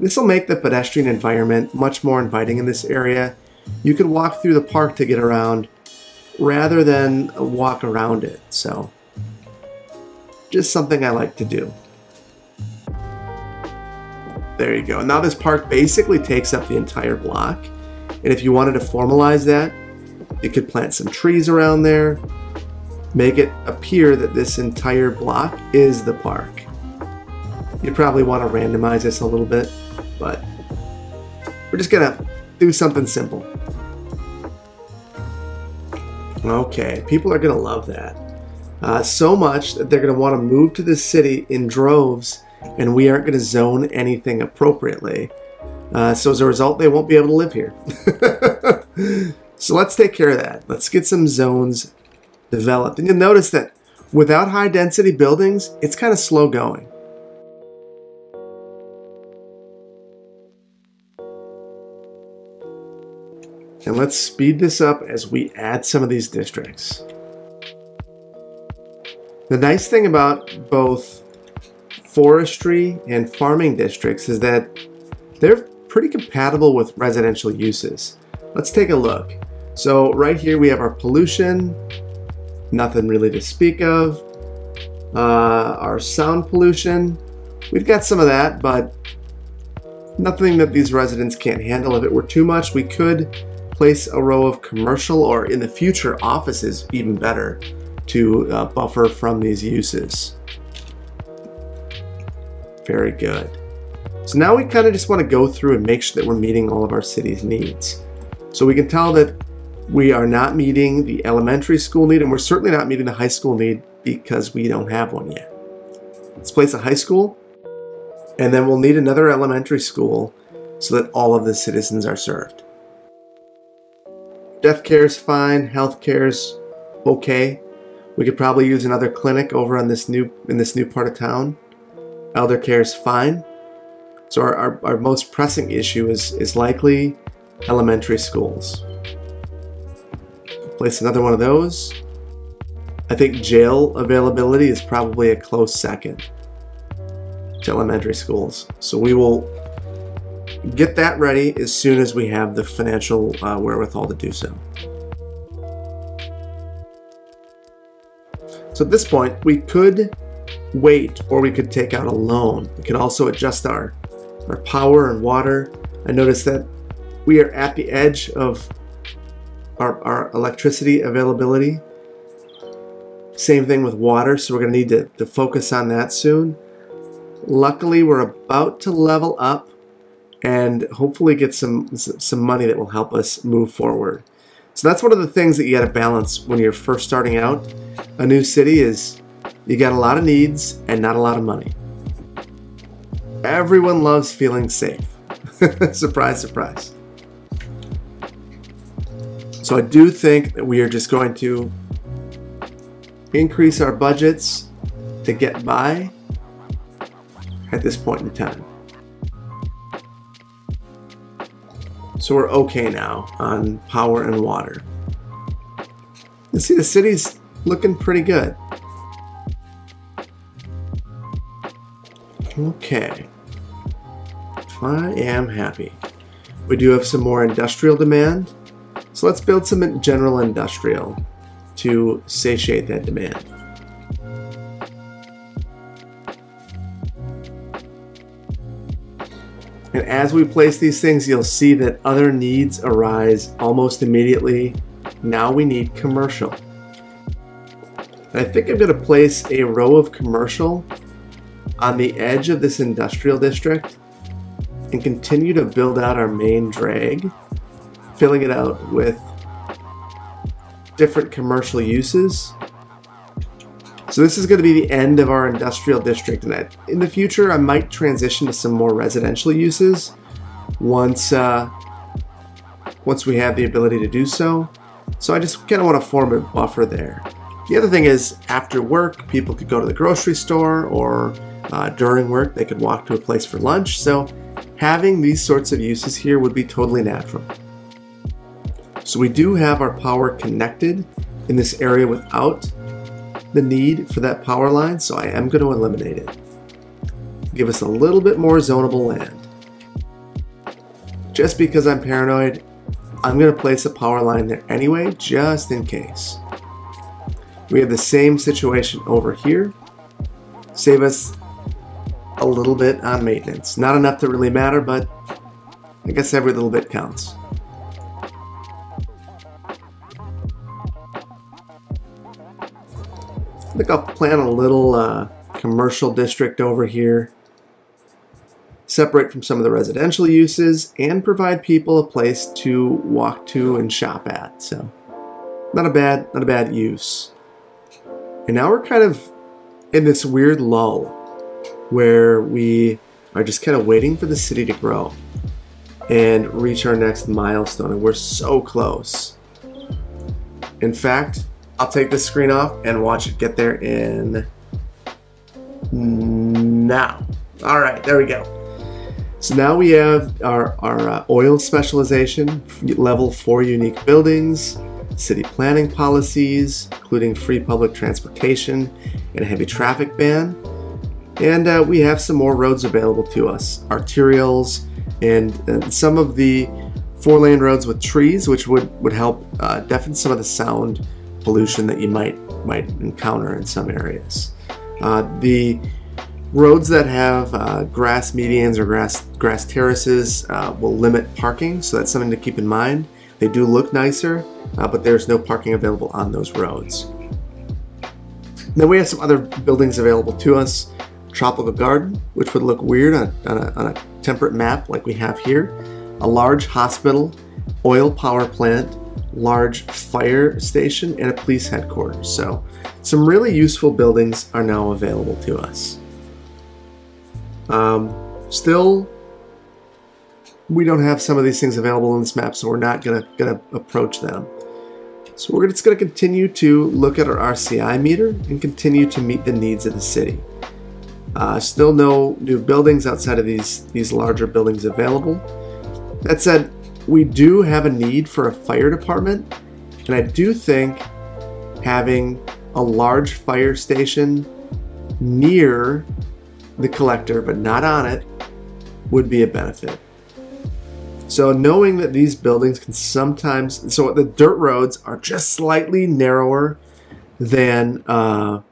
This will make the pedestrian environment much more inviting in this area. You can walk through the park to get around rather than walk around it. So just something I like to do. There you go. Now this park basically takes up the entire block. And if you wanted to formalize that, you could plant some trees around there, make it appear that this entire block is the park. You probably want to randomize this a little bit, but we're just gonna do something simple. Okay, people are gonna love that. Uh, so much that they're gonna want to move to this city in droves, and we aren't gonna zone anything appropriately. Uh, so as a result, they won't be able to live here. so let's take care of that. Let's get some zones developed. And you'll notice that without high density buildings, it's kind of slow going. And let's speed this up as we add some of these districts. The nice thing about both forestry and farming districts is that they're pretty compatible with residential uses. Let's take a look. So right here we have our pollution, nothing really to speak of. Uh, our sound pollution, we've got some of that, but nothing that these residents can't handle. If it were too much, we could place a row of commercial or in the future offices even better to uh, buffer from these uses. Very good. So now we kind of just want to go through and make sure that we're meeting all of our city's needs. So we can tell that we are not meeting the elementary school need and we're certainly not meeting the high school need because we don't have one yet. Let's place a high school and then we'll need another elementary school so that all of the citizens are served. Death care is fine. Health care is okay. We could probably use another clinic over on this new in this new part of town. Elder care is fine. So our, our, our most pressing issue is, is likely elementary schools. Place another one of those. I think jail availability is probably a close second to elementary schools. So we will get that ready as soon as we have the financial uh, wherewithal to do so. So at this point, we could wait or we could take out a loan. We can also adjust our, our power and water. I notice that we are at the edge of our, our electricity availability. Same thing with water, so we're going to need to, to focus on that soon. Luckily, we're about to level up and hopefully get some some money that will help us move forward. So that's one of the things that you got to balance when you're first starting out. A new city is you got a lot of needs and not a lot of money. Everyone loves feeling safe. surprise, surprise. So I do think that we are just going to increase our budgets to get by at this point in time. So we're okay now on power and water. You see the city's looking pretty good. Okay. I am happy. We do have some more industrial demand. So let's build some general industrial to satiate that demand. And as we place these things, you'll see that other needs arise almost immediately. Now we need commercial. And I think I'm going to place a row of commercial on the edge of this industrial district and continue to build out our main drag, filling it out with different commercial uses so this is going to be the end of our industrial district and in the future I might transition to some more residential uses once uh, once we have the ability to do so. So I just kind of want to form a buffer there. The other thing is, after work, people could go to the grocery store or uh, during work, they could walk to a place for lunch. So having these sorts of uses here would be totally natural. So we do have our power connected in this area without the need for that power line, so I am going to eliminate it. Give us a little bit more zonable land. Just because I'm paranoid, I'm going to place a power line there anyway, just in case. We have the same situation over here. Save us a little bit on maintenance. Not enough to really matter, but I guess every little bit counts. I think I'll plan a little uh, commercial district over here. Separate from some of the residential uses and provide people a place to walk to and shop at. So not a bad, not a bad use. And now we're kind of in this weird lull where we are just kind of waiting for the city to grow and reach our next milestone. And we're so close. In fact, I'll take this screen off and watch it get there in now. All right, there we go. So now we have our, our uh, oil specialization, level 4 unique buildings, city planning policies, including free public transportation and a heavy traffic ban. And uh, we have some more roads available to us, arterials, and, and some of the four lane roads with trees, which would, would help uh, deafen some of the sound pollution that you might, might encounter in some areas. Uh, the roads that have uh, grass medians or grass, grass terraces uh, will limit parking, so that's something to keep in mind. They do look nicer, uh, but there's no parking available on those roads. Then we have some other buildings available to us. Tropical Garden, which would look weird on, on, a, on a temperate map like we have here. A large hospital, oil power plant, large fire station, and a police headquarters. So some really useful buildings are now available to us. Um, still we don't have some of these things available in this map, so we're not gonna gonna approach them. So we're just gonna continue to look at our RCI meter and continue to meet the needs of the city. Uh, still no new buildings outside of these these larger buildings available. That said, we do have a need for a fire department, and I do think having a large fire station near the collector, but not on it, would be a benefit. So knowing that these buildings can sometimes, so the dirt roads are just slightly narrower than uh,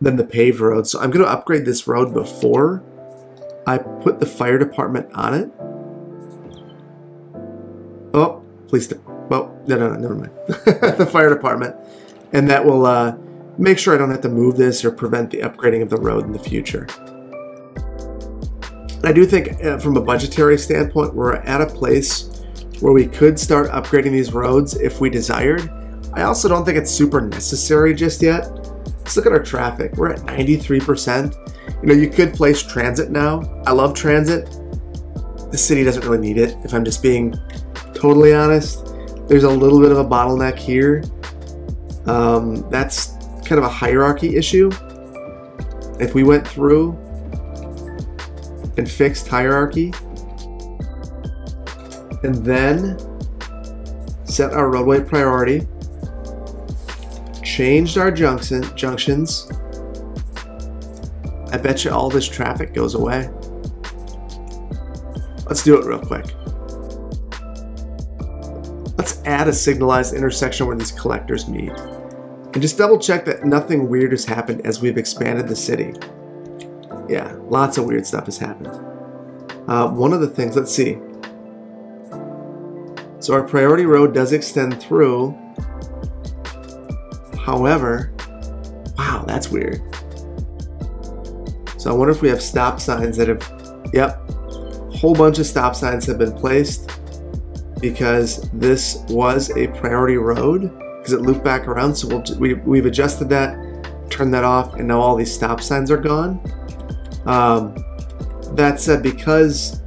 than the paved roads. So I'm going to upgrade this road before I put the fire department on it. Oh, please, well, no, no, no, never mind. the fire department, and that will uh, make sure I don't have to move this or prevent the upgrading of the road in the future. I do think uh, from a budgetary standpoint, we're at a place where we could start upgrading these roads if we desired. I also don't think it's super necessary just yet. Let's look at our traffic. We're at 93%. You know, you could place transit now. I love transit. The city doesn't really need it, if I'm just being totally honest. There's a little bit of a bottleneck here. Um, that's kind of a hierarchy issue. If we went through and fixed hierarchy. And then set our roadway priority. Changed our junction, junctions. I bet you all this traffic goes away. Let's do it real quick. Let's add a signalized intersection where these collectors meet. And just double check that nothing weird has happened as we've expanded the city yeah, lots of weird stuff has happened. Uh, one of the things, let's see. So our priority road does extend through. However, wow, that's weird. So I wonder if we have stop signs that have, yep, whole bunch of stop signs have been placed because this was a priority road because it looped back around. So we'll, we, we've adjusted that, turned that off, and now all these stop signs are gone. Um, that said, because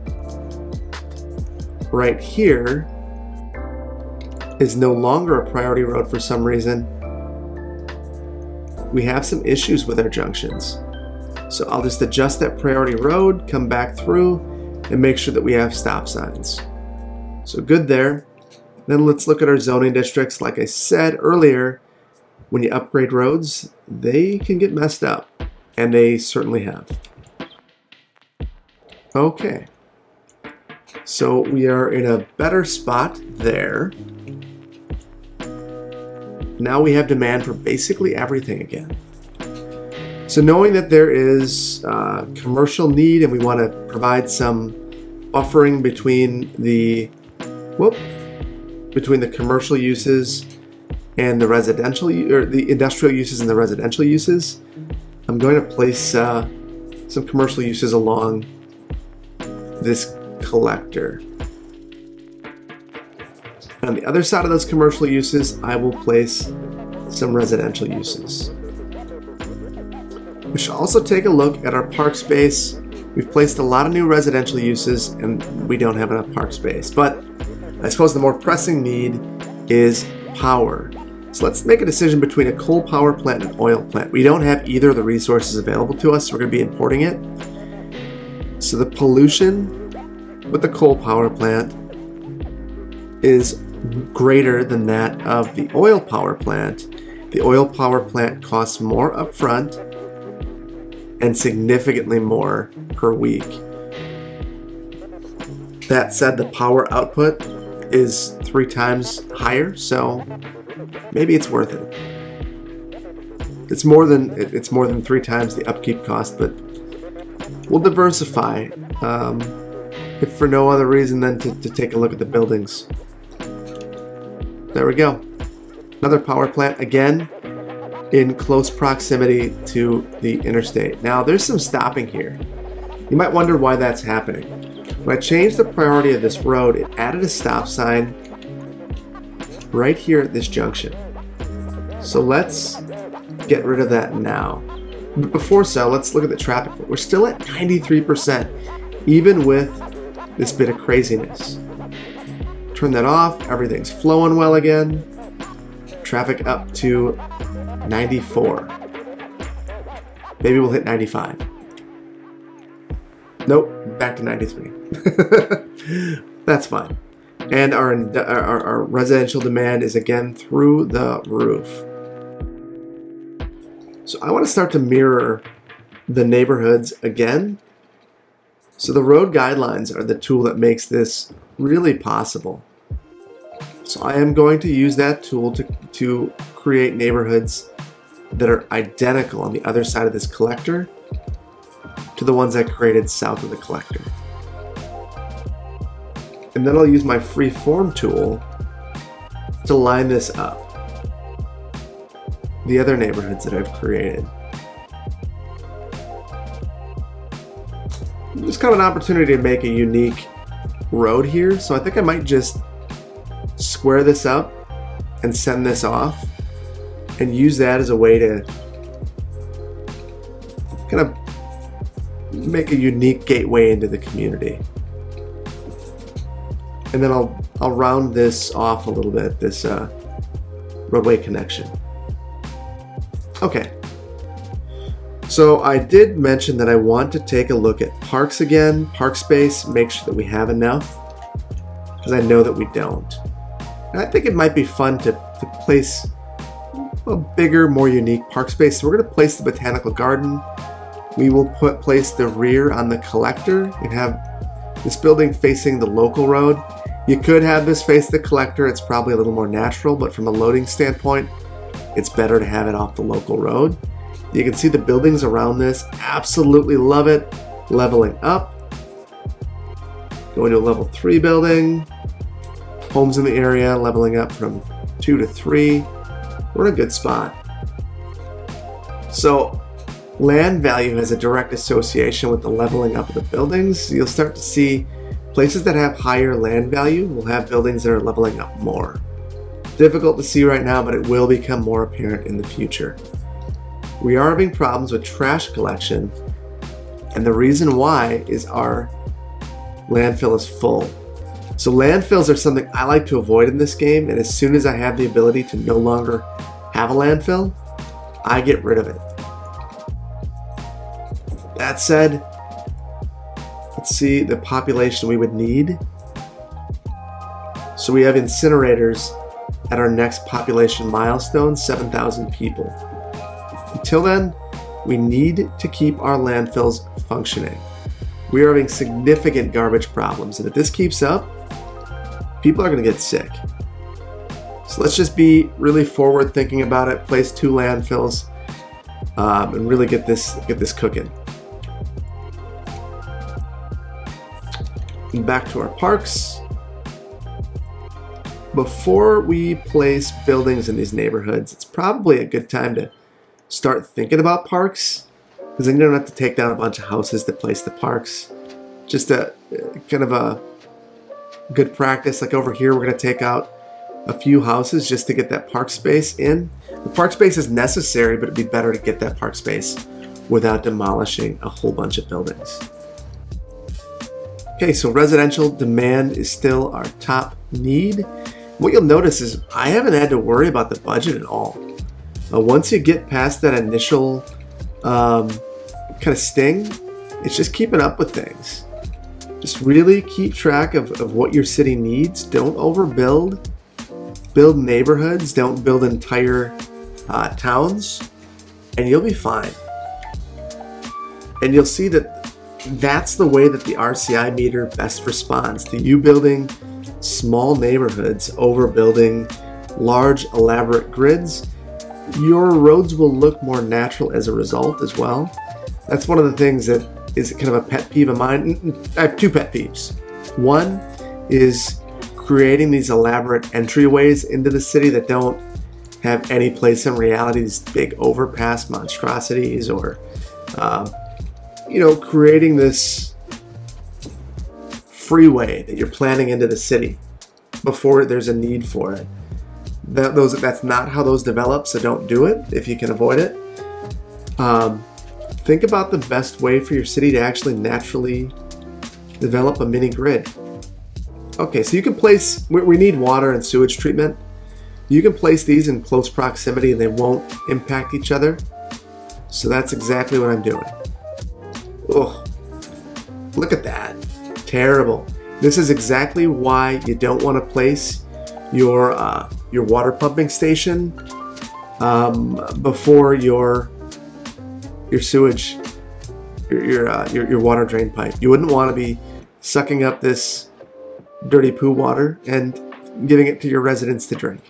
right here is no longer a priority road for some reason, we have some issues with our junctions. So I'll just adjust that priority road, come back through, and make sure that we have stop signs. So good there. Then let's look at our zoning districts. Like I said earlier, when you upgrade roads, they can get messed up, and they certainly have. Okay, so we are in a better spot there. Now we have demand for basically everything again. So knowing that there is uh, commercial need and we want to provide some buffering between the whoop between the commercial uses and the residential or the industrial uses and the residential uses, I'm going to place uh, some commercial uses along this collector. On the other side of those commercial uses, I will place some residential uses. We should also take a look at our park space. We've placed a lot of new residential uses and we don't have enough park space, but I suppose the more pressing need is power. So let's make a decision between a coal power plant and an oil plant. We don't have either of the resources available to us, so we're going to be importing it. So the pollution with the coal power plant is greater than that of the oil power plant. The oil power plant costs more upfront and significantly more per week. That said, the power output is three times higher, so maybe it's worth it. It's more than it's more than three times the upkeep cost, but we'll diversify. Um, if for no other reason than to, to take a look at the buildings. There we go. Another power plant again in close proximity to the interstate. Now there's some stopping here. You might wonder why that's happening. When I changed the priority of this road, it added a stop sign right here at this junction. So let's get rid of that now. Before so, let's look at the traffic. We're still at 93%, even with this bit of craziness. Turn that off, everything's flowing well again. Traffic up to 94. Maybe we'll hit 95. Nope, back to 93. That's fine. And our, our, our residential demand is again through the roof. So I want to start to mirror the neighborhoods again so the road guidelines are the tool that makes this really possible. So I am going to use that tool to, to create neighborhoods that are identical on the other side of this collector to the ones I created south of the collector. And then I'll use my free form tool to line this up. The other neighborhoods that I've created. just kind of an opportunity to make a unique road here. So I think I might just square this up and send this off and use that as a way to kind of make a unique gateway into the community. And then I'll I'll round this off a little bit, this uh, roadway connection. Okay, so I did mention that I want to take a look at parks again, park space, make sure that we have enough, because I know that we don't. And I think it might be fun to, to place a bigger, more unique park space. So we're going to place the botanical garden. We will put place the rear on the collector and have this building facing the local road. You could have this face the collector. It's probably a little more natural, but from a loading standpoint, it's better to have it off the local road. You can see the buildings around this. Absolutely love it. Leveling up. Going to a level 3 building. Homes in the area leveling up from 2 to 3. We're in a good spot. So land value has a direct association with the leveling up of the buildings. You'll start to see places that have higher land value will have buildings that are leveling up more. Difficult to see right now, but it will become more apparent in the future. We are having problems with trash collection, and the reason why is our landfill is full. So landfills are something I like to avoid in this game, and as soon as I have the ability to no longer have a landfill, I get rid of it. That said, let's see the population we would need. So we have incinerators at our next population milestone, 7,000 people. Until then, we need to keep our landfills functioning. We are having significant garbage problems, and if this keeps up, people are going to get sick. So let's just be really forward thinking about it. Place two landfills, um, and really get this get this cooking. And back to our parks. Before we place buildings in these neighborhoods, it's probably a good time to start thinking about parks because then you don't have to take down a bunch of houses to place the parks. Just a kind of a good practice. Like over here, we're going to take out a few houses just to get that park space in. The park space is necessary, but it'd be better to get that park space without demolishing a whole bunch of buildings. Okay, so residential demand is still our top need. What you'll notice is I haven't had to worry about the budget at all. Uh, once you get past that initial um, kind of sting, it's just keeping up with things. Just really keep track of, of what your city needs. Don't overbuild. Build neighborhoods. Don't build entire uh, towns. And you'll be fine. And you'll see that that's the way that the RCI meter best responds to you building small neighborhoods over building large elaborate grids your roads will look more natural as a result as well. That's one of the things that is kind of a pet peeve of mine. I have two pet peeves. One is creating these elaborate entryways into the city that don't have any place in reality, these big overpass monstrosities, or, uh, you know, creating this freeway that you're planning into the city before there's a need for it. That, those that's not how those develop, so don't do it if you can avoid it. Um, think about the best way for your city to actually naturally develop a mini grid. Okay, so you can place, we, we need water and sewage treatment. You can place these in close proximity and they won't impact each other. So that's exactly what I'm doing. Ugh, look at that. Terrible. This is exactly why you don't want to place your uh, your water pumping station um, before your your sewage, your your, uh, your, your water drain pipe. You wouldn't want to be sucking up this dirty poo water and giving it to your residents to drink.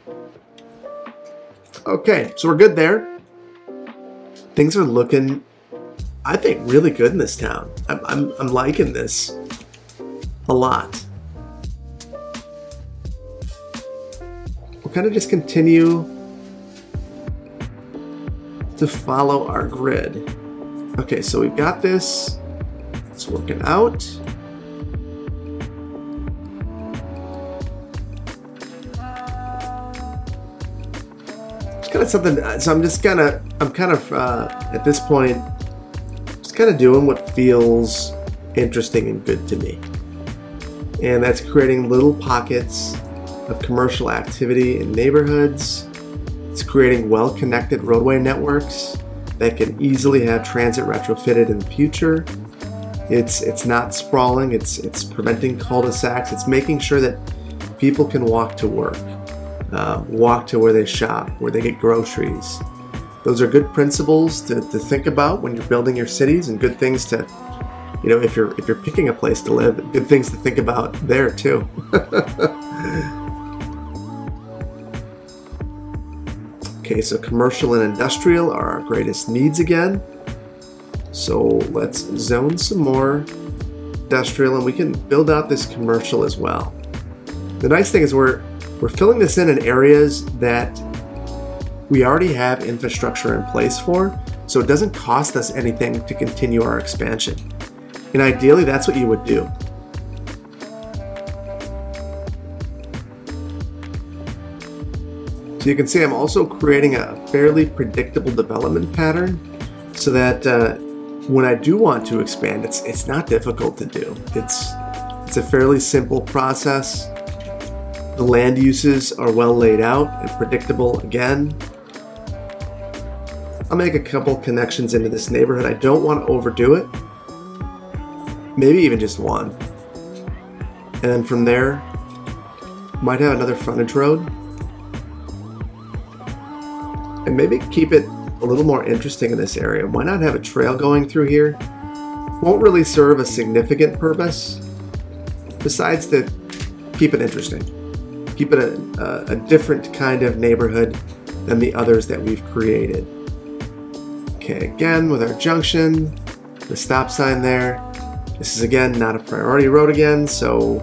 Okay, so we're good there. Things are looking, I think, really good in this town. I'm, I'm, I'm liking this a lot. we'll kind of just continue to follow our grid. Okay, so we've got this. It's working out. It's kind of something, so I'm just kind of, I'm kind of, uh, at this point, just kind of doing what feels interesting and good to me. And that's creating little pockets of commercial activity in neighborhoods. It's creating well-connected roadway networks that can easily have transit retrofitted in the future. It's it's not sprawling. It's it's preventing cul-de-sacs. It's making sure that people can walk to work, uh, walk to where they shop, where they get groceries. Those are good principles to, to think about when you're building your cities, and good things to, you know, if you're if you're picking a place to live, good things to think about there too. Okay, so commercial and industrial are our greatest needs again. So let's zone some more industrial and we can build out this commercial as well. The nice thing is we're, we're filling this in in areas that we already have infrastructure in place for, so it doesn't cost us anything to continue our expansion. And ideally, that's what you would do. So you can see I'm also creating a fairly predictable development pattern so that uh, when I do want to expand, it's it's not difficult to do. It's It's a fairly simple process. The land uses are well laid out and predictable again. I'll make a couple connections into this neighborhood. I don't want to overdo it. Maybe even just one. And then from there, might have another frontage road. And maybe keep it a little more interesting in this area. Why not have a trail going through here? Won't really serve a significant purpose, besides to keep it interesting. Keep it a, a, a different kind of neighborhood than the others that we've created. Okay, again with our junction, the stop sign there. This is again not a priority road again, so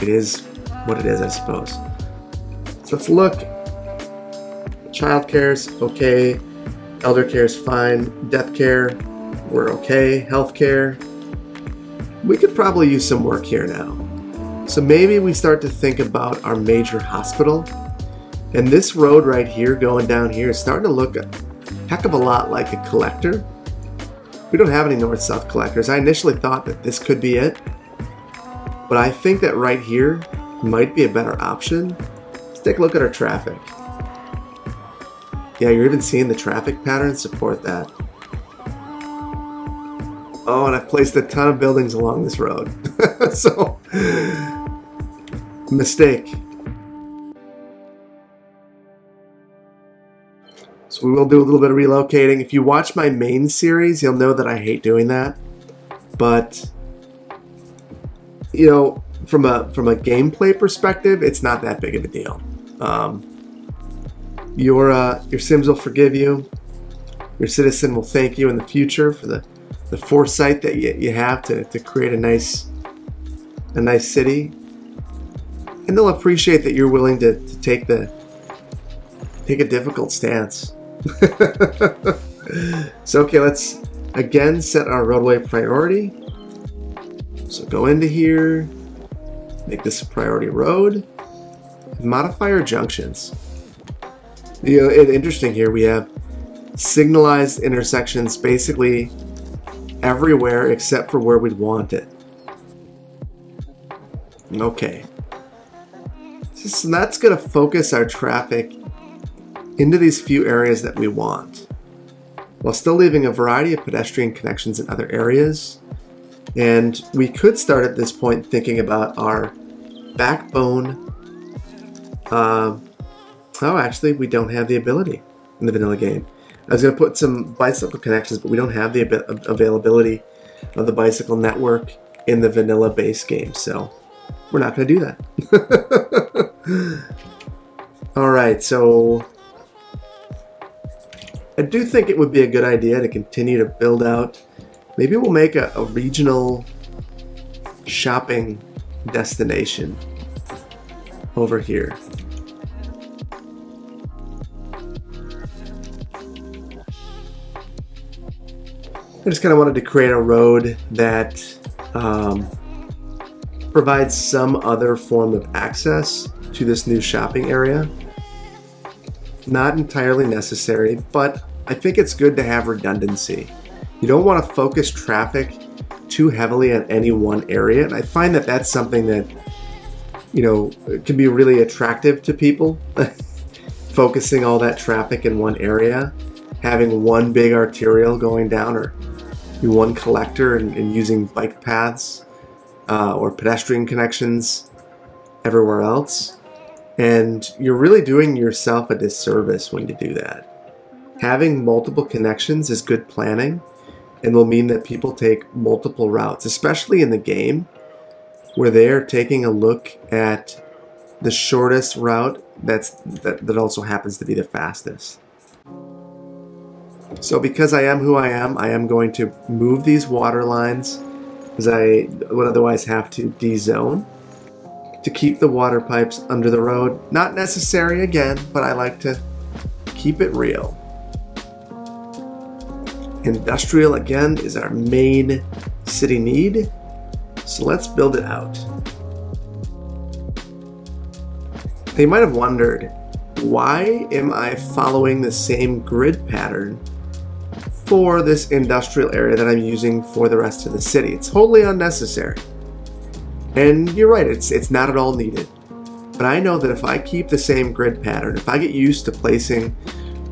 it is what it is, I suppose. So let's look. Child care's okay. Elder care's fine. Death care, we're okay. Health care. We could probably use some work here now. So maybe we start to think about our major hospital. And this road right here going down here is starting to look heck of a lot like a collector. We don't have any north-south collectors. I initially thought that this could be it. But I think that right here might be a better option. Let's take a look at our traffic. Yeah, you're even seeing the traffic patterns support that. Oh, and I've placed a ton of buildings along this road. so, mistake. So we will do a little bit of relocating. If you watch my main series, you'll know that I hate doing that. But, you know, from a from a gameplay perspective, it's not that big of a deal. Um, your uh, your Sims will forgive you. Your citizen will thank you in the future for the, the foresight that you, you have to, to create a nice a nice city. And they'll appreciate that you're willing to, to take the take a difficult stance. So okay, let's again set our roadway priority. So go into here, Make this a priority road. Modify our junctions. You know, interesting here, we have signalized intersections basically everywhere except for where we'd want it. Okay. So that's going to focus our traffic into these few areas that we want, while still leaving a variety of pedestrian connections in other areas. And we could start at this point thinking about our backbone. Uh, oh, actually, we don't have the ability in the vanilla game. I was going to put some bicycle connections, but we don't have the availability of the bicycle network in the vanilla base game, so we're not going to do that. All right, so I do think it would be a good idea to continue to build out. Maybe we'll make a, a regional shopping destination over here. I just kind of wanted to create a road that um, provides some other form of access to this new shopping area. Not entirely necessary, but I think it's good to have redundancy. You don't want to focus traffic too heavily on any one area. And I find that that's something that, you know, can be really attractive to people. Focusing all that traffic in one area, having one big arterial going down or one collector and, and using bike paths uh, or pedestrian connections everywhere else. And you're really doing yourself a disservice when you do that. Having multiple connections is good planning and will mean that people take multiple routes, especially in the game where they're taking a look at the shortest route that's that, that also happens to be the fastest. So because I am who I am, I am going to move these water lines because I would otherwise have to dezone to keep the water pipes under the road. Not necessary again, but I like to keep it real. Industrial, again, is our main city need. So let's build it out. They might have wondered, why am I following the same grid pattern for this industrial area that I'm using for the rest of the city? It's wholly unnecessary. And you're right, it's, it's not at all needed. But I know that if I keep the same grid pattern, if I get used to placing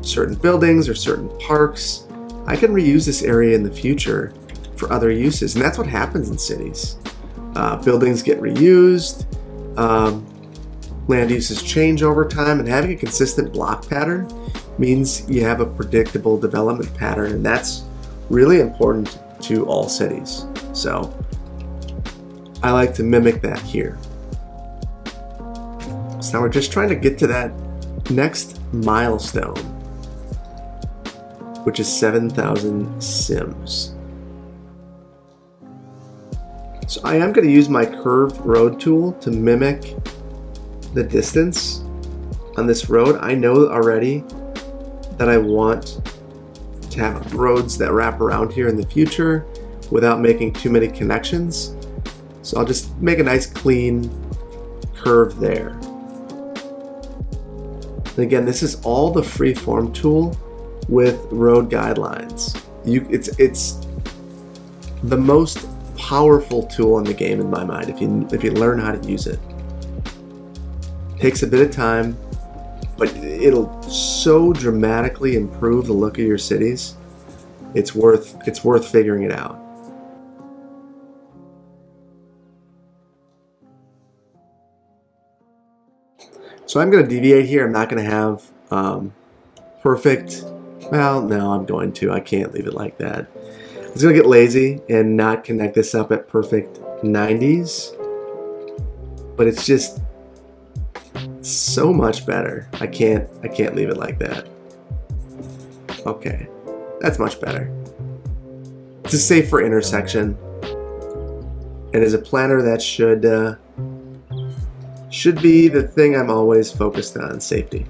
certain buildings or certain parks, I can reuse this area in the future for other uses. And that's what happens in cities. Uh, buildings get reused, um, land uses change over time, and having a consistent block pattern means you have a predictable development pattern, and that's really important to all cities. So I like to mimic that here. So now we're just trying to get to that next milestone, which is 7,000 sims. So I am going to use my curved road tool to mimic the distance on this road. I know already that I want to have roads that wrap around here in the future without making too many connections. So I'll just make a nice clean curve there. And again, this is all the freeform tool with road guidelines. You, it's, it's the most powerful tool in the game in my mind if you, if you learn how to use it. Takes a bit of time, but it'll so dramatically improve the look of your cities. It's worth it's worth figuring it out. So I'm going to deviate here. I'm not going to have um, perfect. Well, no, I'm going to. I can't leave it like that. I'm going to get lazy and not connect this up at perfect 90s. But it's just so much better. I can't I can't leave it like that. Okay. That's much better. It's a safer intersection. And as a planner that should uh, should be the thing I'm always focused on, safety.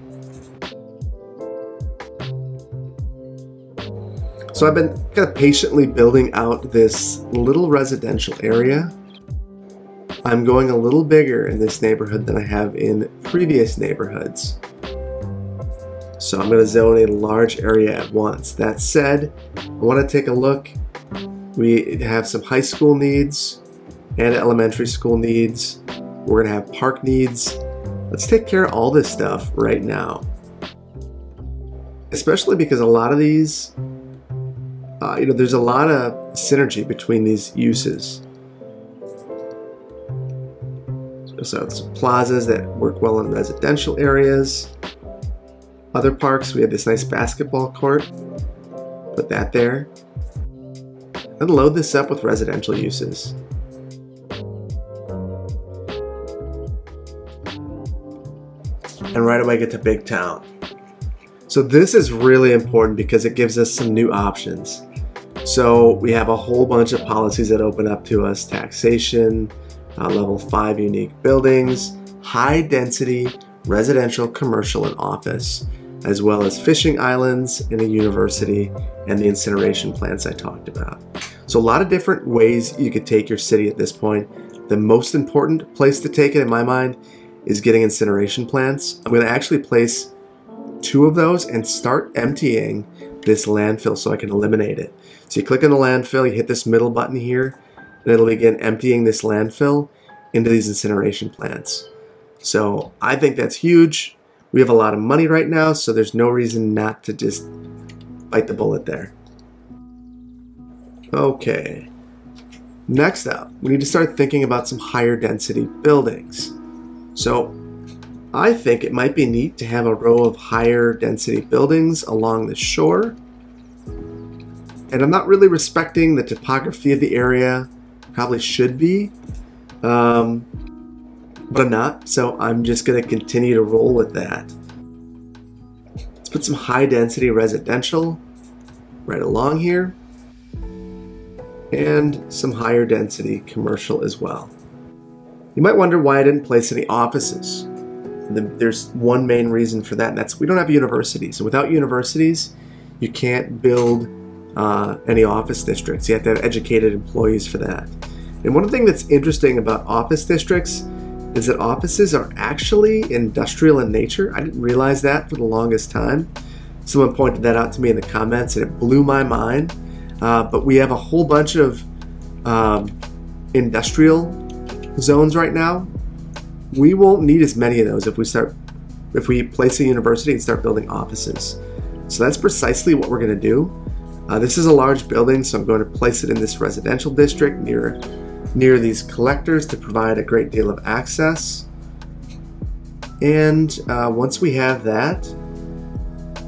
So I've been kind of patiently building out this little residential area. I'm going a little bigger in this neighborhood than I have in previous neighborhoods. So I'm going to zone a large area at once. That said, I want to take a look. We have some high school needs and elementary school needs. We're going to have park needs. Let's take care of all this stuff right now. Especially because a lot of these, uh, you know, there's a lot of synergy between these uses. So it's plazas that work well in residential areas. Other parks, we have this nice basketball court. Put that there. And load this up with residential uses. and right away get to Big Town. So this is really important because it gives us some new options. So we have a whole bunch of policies that open up to us, taxation, uh, level five unique buildings, high density residential, commercial, and office, as well as fishing islands and a university and the incineration plants I talked about. So a lot of different ways you could take your city at this point. The most important place to take it in my mind is getting incineration plants. I'm going to actually place two of those and start emptying this landfill so I can eliminate it. So you click on the landfill, you hit this middle button here, and it'll begin emptying this landfill into these incineration plants. So I think that's huge. We have a lot of money right now, so there's no reason not to just bite the bullet there. Okay. Next up, we need to start thinking about some higher density buildings. So I think it might be neat to have a row of higher density buildings along the shore. And I'm not really respecting the topography of the area. Probably should be. Um, but I'm not, so I'm just going to continue to roll with that. Let's put some high density residential right along here. And some higher density commercial as well. You might wonder why I didn't place any offices. There's one main reason for that, and that's we don't have universities. And without universities, you can't build uh, any office districts. You have to have educated employees for that. And one thing that's interesting about office districts is that offices are actually industrial in nature. I didn't realize that for the longest time. Someone pointed that out to me in the comments, and it blew my mind. Uh, but we have a whole bunch of um, industrial zones right now, we won't need as many of those if we start if we place a university and start building offices. So that's precisely what we're going to do. Uh, this is a large building, so I'm going to place it in this residential district near near these collectors to provide a great deal of access. And uh, once we have that,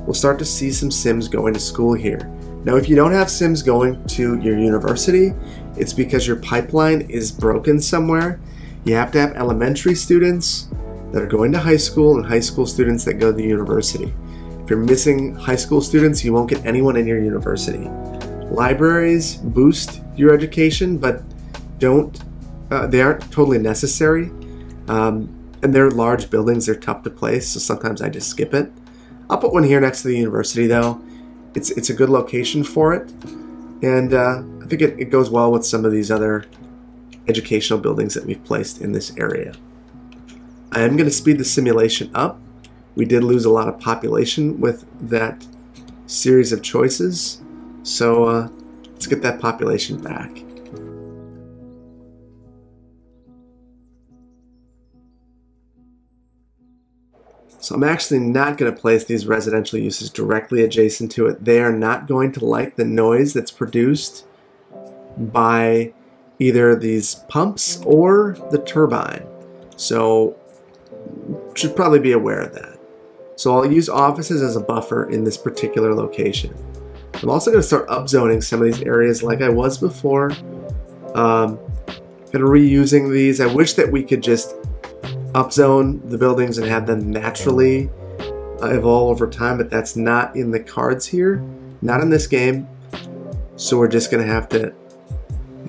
we'll start to see some Sims going to school here. Now, if you don't have Sims going to your university, it's because your pipeline is broken somewhere. You have to have elementary students that are going to high school and high school students that go to the university. You're missing high school students, you won't get anyone in your university. Libraries boost your education, but don't, uh, they aren't totally necessary. Um, and they're large buildings, they're tough to place, so sometimes I just skip it. I'll put one here next to the university though. It's, it's a good location for it. And uh, I think it, it goes well with some of these other educational buildings that we've placed in this area. I am going to speed the simulation up. We did lose a lot of population with that series of choices. So uh, let's get that population back. So I'm actually not going to place these residential uses directly adjacent to it. They are not going to like the noise that's produced by either these pumps or the turbine. So should probably be aware of that. So I'll use offices as a buffer in this particular location. I'm also going to start upzoning some of these areas like I was before. Um, kind of reusing these. I wish that we could just upzone the buildings and have them naturally uh, evolve over time, but that's not in the cards here, not in this game. So we're just going to have to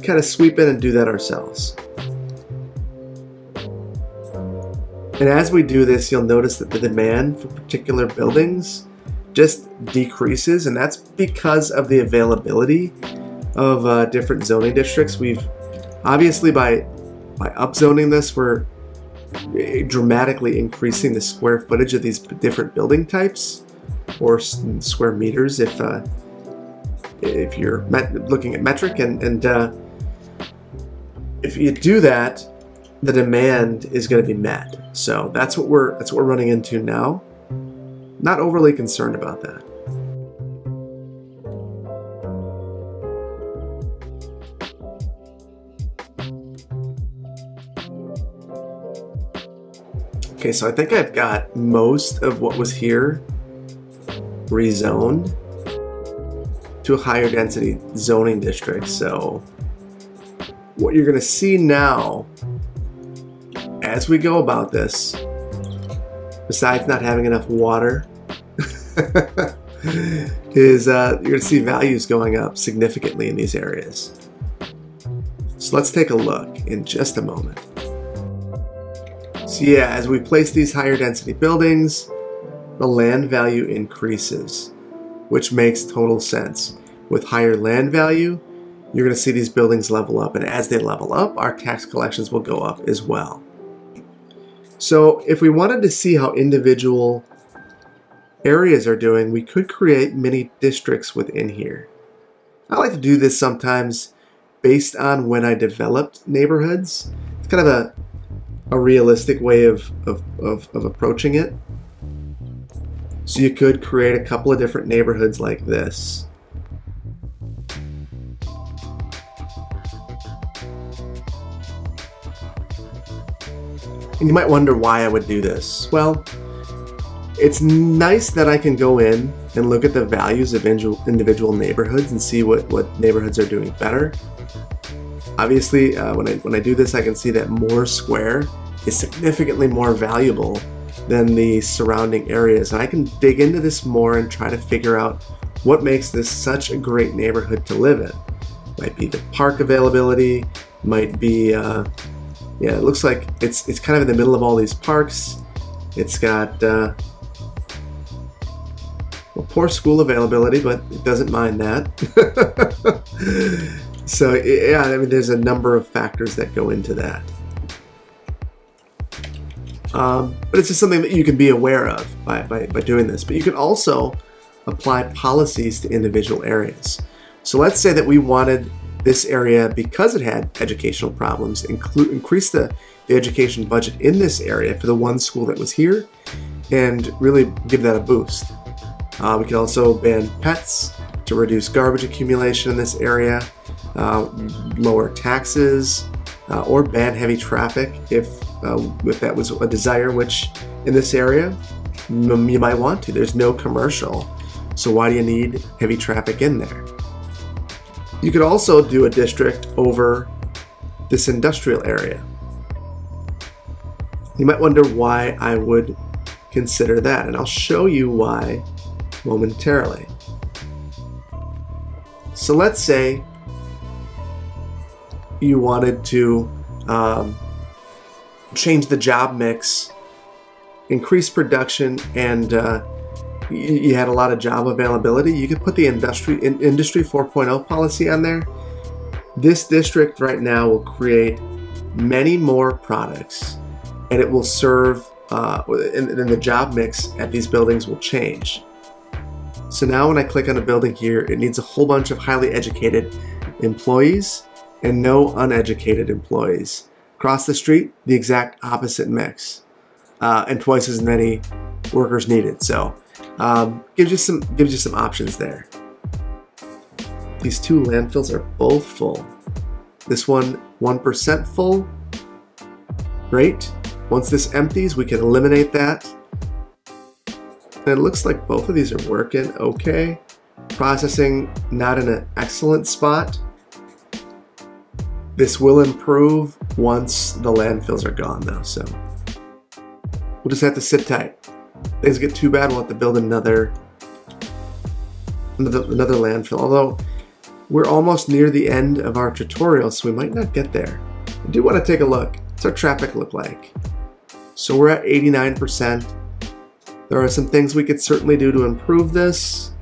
kind of sweep in and do that ourselves. And as we do this, you'll notice that the demand for particular buildings just decreases, and that's because of the availability of uh, different zoning districts. We've obviously by by upzoning this, we're dramatically increasing the square footage of these different building types or square meters if uh, if you're looking at metric and, and uh, if you do that the demand is going to be met. So that's what we're that's what we're running into now. Not overly concerned about that. Okay, so I think I've got most of what was here rezoned to a higher density zoning district. So what you're gonna see now as we go about this, besides not having enough water, is uh, you're gonna see values going up significantly in these areas. So let's take a look in just a moment. So yeah, as we place these higher density buildings, the land value increases, which makes total sense. With higher land value, you're going to see these buildings level up, and as they level up, our tax collections will go up as well. So if we wanted to see how individual areas are doing, we could create mini districts within here. I like to do this sometimes based on when I developed neighborhoods. It's kind of a a realistic way of, of, of, of approaching it. So you could create a couple of different neighborhoods like this. And you might wonder why I would do this. Well, it's nice that I can go in and look at the values of individual neighborhoods and see what, what neighborhoods are doing better. Obviously, uh, when, I, when I do this, I can see that Moore Square is significantly more valuable than the surrounding areas. And I can dig into this more and try to figure out what makes this such a great neighborhood to live in. Might be the park availability, might be, uh, yeah, it looks like it's, it's kind of in the middle of all these parks. It's got, uh, well, poor school availability, but it doesn't mind that. so, yeah, I mean, there's a number of factors that go into that. Um, but it's just something that you can be aware of by, by, by doing this. But you can also apply policies to individual areas. So let's say that we wanted this area, because it had educational problems, include, increase the, the education budget in this area for the one school that was here and really give that a boost. Uh, we can also ban pets to reduce garbage accumulation in this area, uh, lower taxes, uh, or ban heavy traffic if, uh, if that was a desire, which in this area you might want to. There's no commercial, so why do you need heavy traffic in there? You could also do a district over this industrial area. You might wonder why I would consider that, and I'll show you why momentarily. So let's say you wanted to um, change the job mix, increase production, and uh, you had a lot of job availability, you could put the industry in, industry 4.0 policy on there. This district right now will create many more products, and it will serve. Uh, and, and the job mix at these buildings will change. So now when I click on a building here, it needs a whole bunch of highly educated employees and no uneducated employees. Across the street, the exact opposite mix, uh, and twice as many workers needed. So um, gives you some gives you some options there. These two landfills are both full. This one 1% full. Great. Once this empties, we can eliminate that. And it looks like both of these are working okay. Processing not in an excellent spot. This will improve once the landfills are gone though, so we'll just have to sit tight. Things get too bad, we'll have to build another another, another landfill. Although we're almost near the end of our tutorial, so we might not get there. I do want to take a look. What's our traffic look like? So we're at 89%. There are some things we could certainly do to improve this.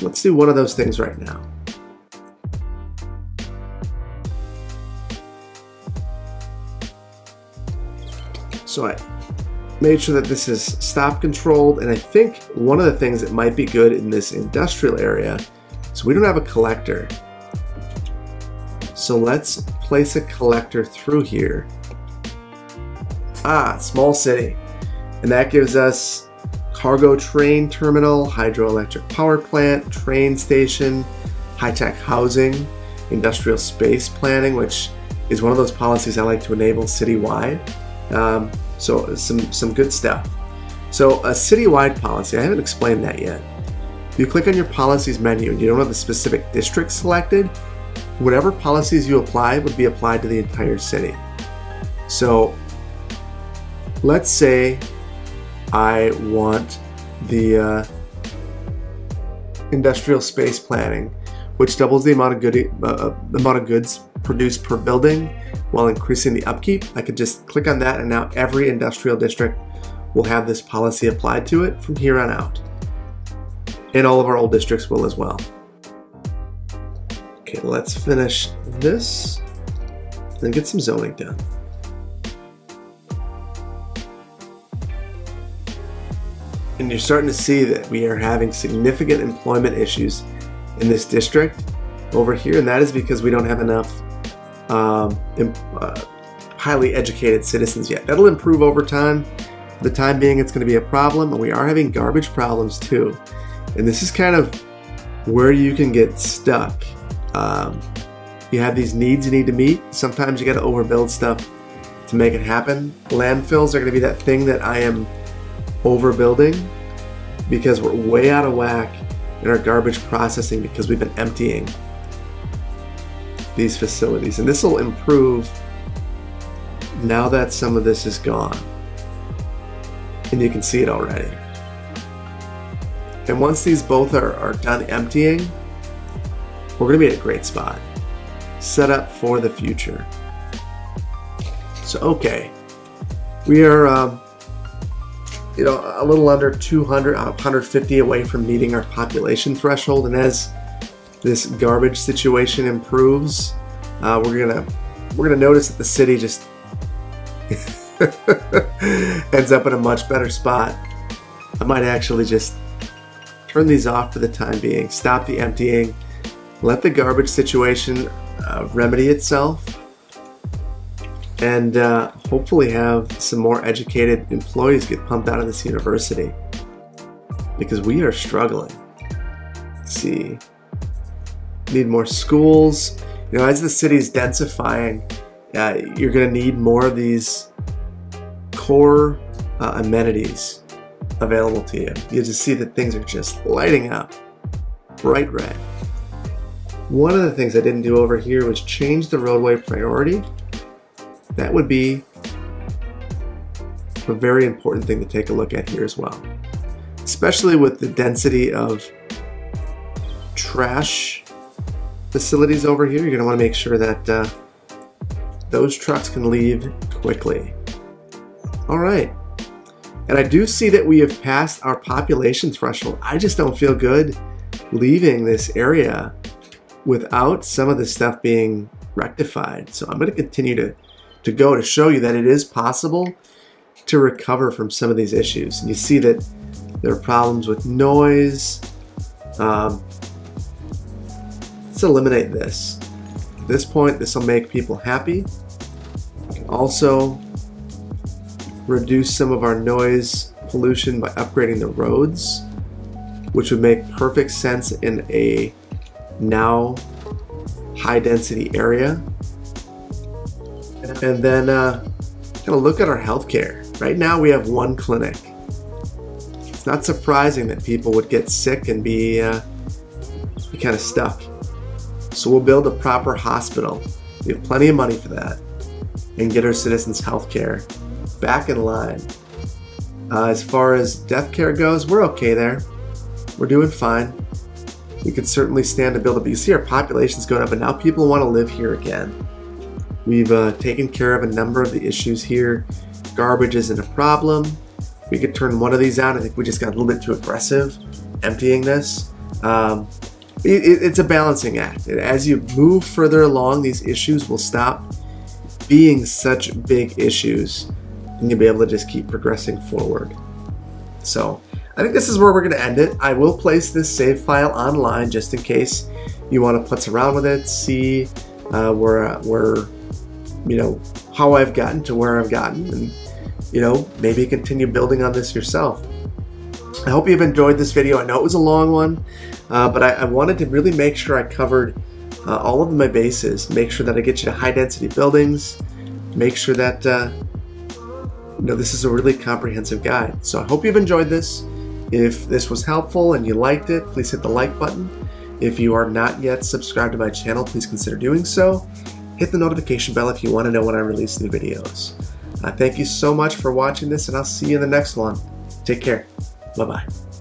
Let's do one of those things right now. So I made sure that this is stop controlled. And I think one of the things that might be good in this industrial area is we don't have a collector. So let's place a collector through here. Ah, small city. And that gives us cargo train terminal, hydroelectric power plant, train station, high-tech housing, industrial space planning, which is one of those policies I like to enable citywide. Um, so some, some good stuff. So a citywide policy, I haven't explained that yet. If you click on your policies menu and you don't have a specific district selected, whatever policies you apply would be applied to the entire city. So let's say I want the uh, industrial space planning, which doubles the amount of good uh, uh the amount of goods produced per building while increasing the upkeep. I could just click on that and now every industrial district will have this policy applied to it from here on out. And all of our old districts will as well. Okay, let's finish this and get some zoning done. And you're starting to see that we are having significant employment issues in this district over here, and that is because we don't have enough um, uh, highly educated citizens yet. That'll improve over time. For the time being, it's going to be a problem, and we are having garbage problems too. And this is kind of where you can get stuck. Um, you have these needs you need to meet. Sometimes you got to overbuild stuff to make it happen. Landfills are going to be that thing that I am overbuilding because we're way out of whack in our garbage processing because we've been emptying these facilities. And this will improve now that some of this is gone. And you can see it already. And once these both are, are done emptying, we're going to be at a great spot. Set up for the future. So, okay. We are, um, you know, a little under 200, 150 away from meeting our population threshold. And as this garbage situation improves, uh, we're gonna we're gonna notice that the city just ends up in a much better spot. I might actually just turn these off for the time being, stop the emptying, let the garbage situation uh, remedy itself, and uh, hopefully have some more educated employees get pumped out of this university because we are struggling. Let's see, need more schools. You know, as the city's densifying, uh, you're going to need more of these core uh, amenities available to you. You just see that things are just lighting up, bright red. One of the things I didn't do over here was change the roadway priority. That would be a very important thing to take a look at here as well. Especially with the density of trash facilities over here, you're going to want to make sure that uh, those trucks can leave quickly. All right. And I do see that we have passed our population threshold. I just don't feel good leaving this area without some of this stuff being rectified. So I'm going to continue to, to go to show you that it is possible to recover from some of these issues. And you see that there are problems with noise. Um, let's eliminate this. At this point, this will make people happy. Also, reduce some of our noise pollution by upgrading the roads, which would make perfect sense in a now high density area. And then uh, kind of look at our healthcare. Right now we have one clinic. It's not surprising that people would get sick and be, uh, be kind of stuck. So we'll build a proper hospital. We have plenty of money for that and get our citizens health care back in line. Uh, as far as death care goes, we're okay there. We're doing fine. We could certainly stand to build up. You see our population's going up, and now people want to live here again. We've uh, taken care of a number of the issues here. Garbage isn't a problem. We could turn one of these out. I think we just got a little bit too aggressive emptying this. Um, it, it, it's a balancing act. As you move further along, these issues will stop being such big issues and you'll be able to just keep progressing forward. So I think this is where we're going to end it. I will place this save file online just in case you want to putz around with it, see uh, where, where, you know, how I've gotten to where I've gotten, and, you know, maybe continue building on this yourself. I hope you've enjoyed this video. I know it was a long one, uh, but I, I, wanted to really make sure I covered uh, all of my bases, make sure that I get you to high density buildings, make sure that uh, you know, this is a really comprehensive guide. So I hope you've enjoyed this. If this was helpful and you liked it, please hit the like button. If you are not yet subscribed to my channel, please consider doing so. Hit the notification bell if you want to know when I release new videos. Uh, thank you so much for watching this, and I'll see you in the next one. Take care. Bye-bye.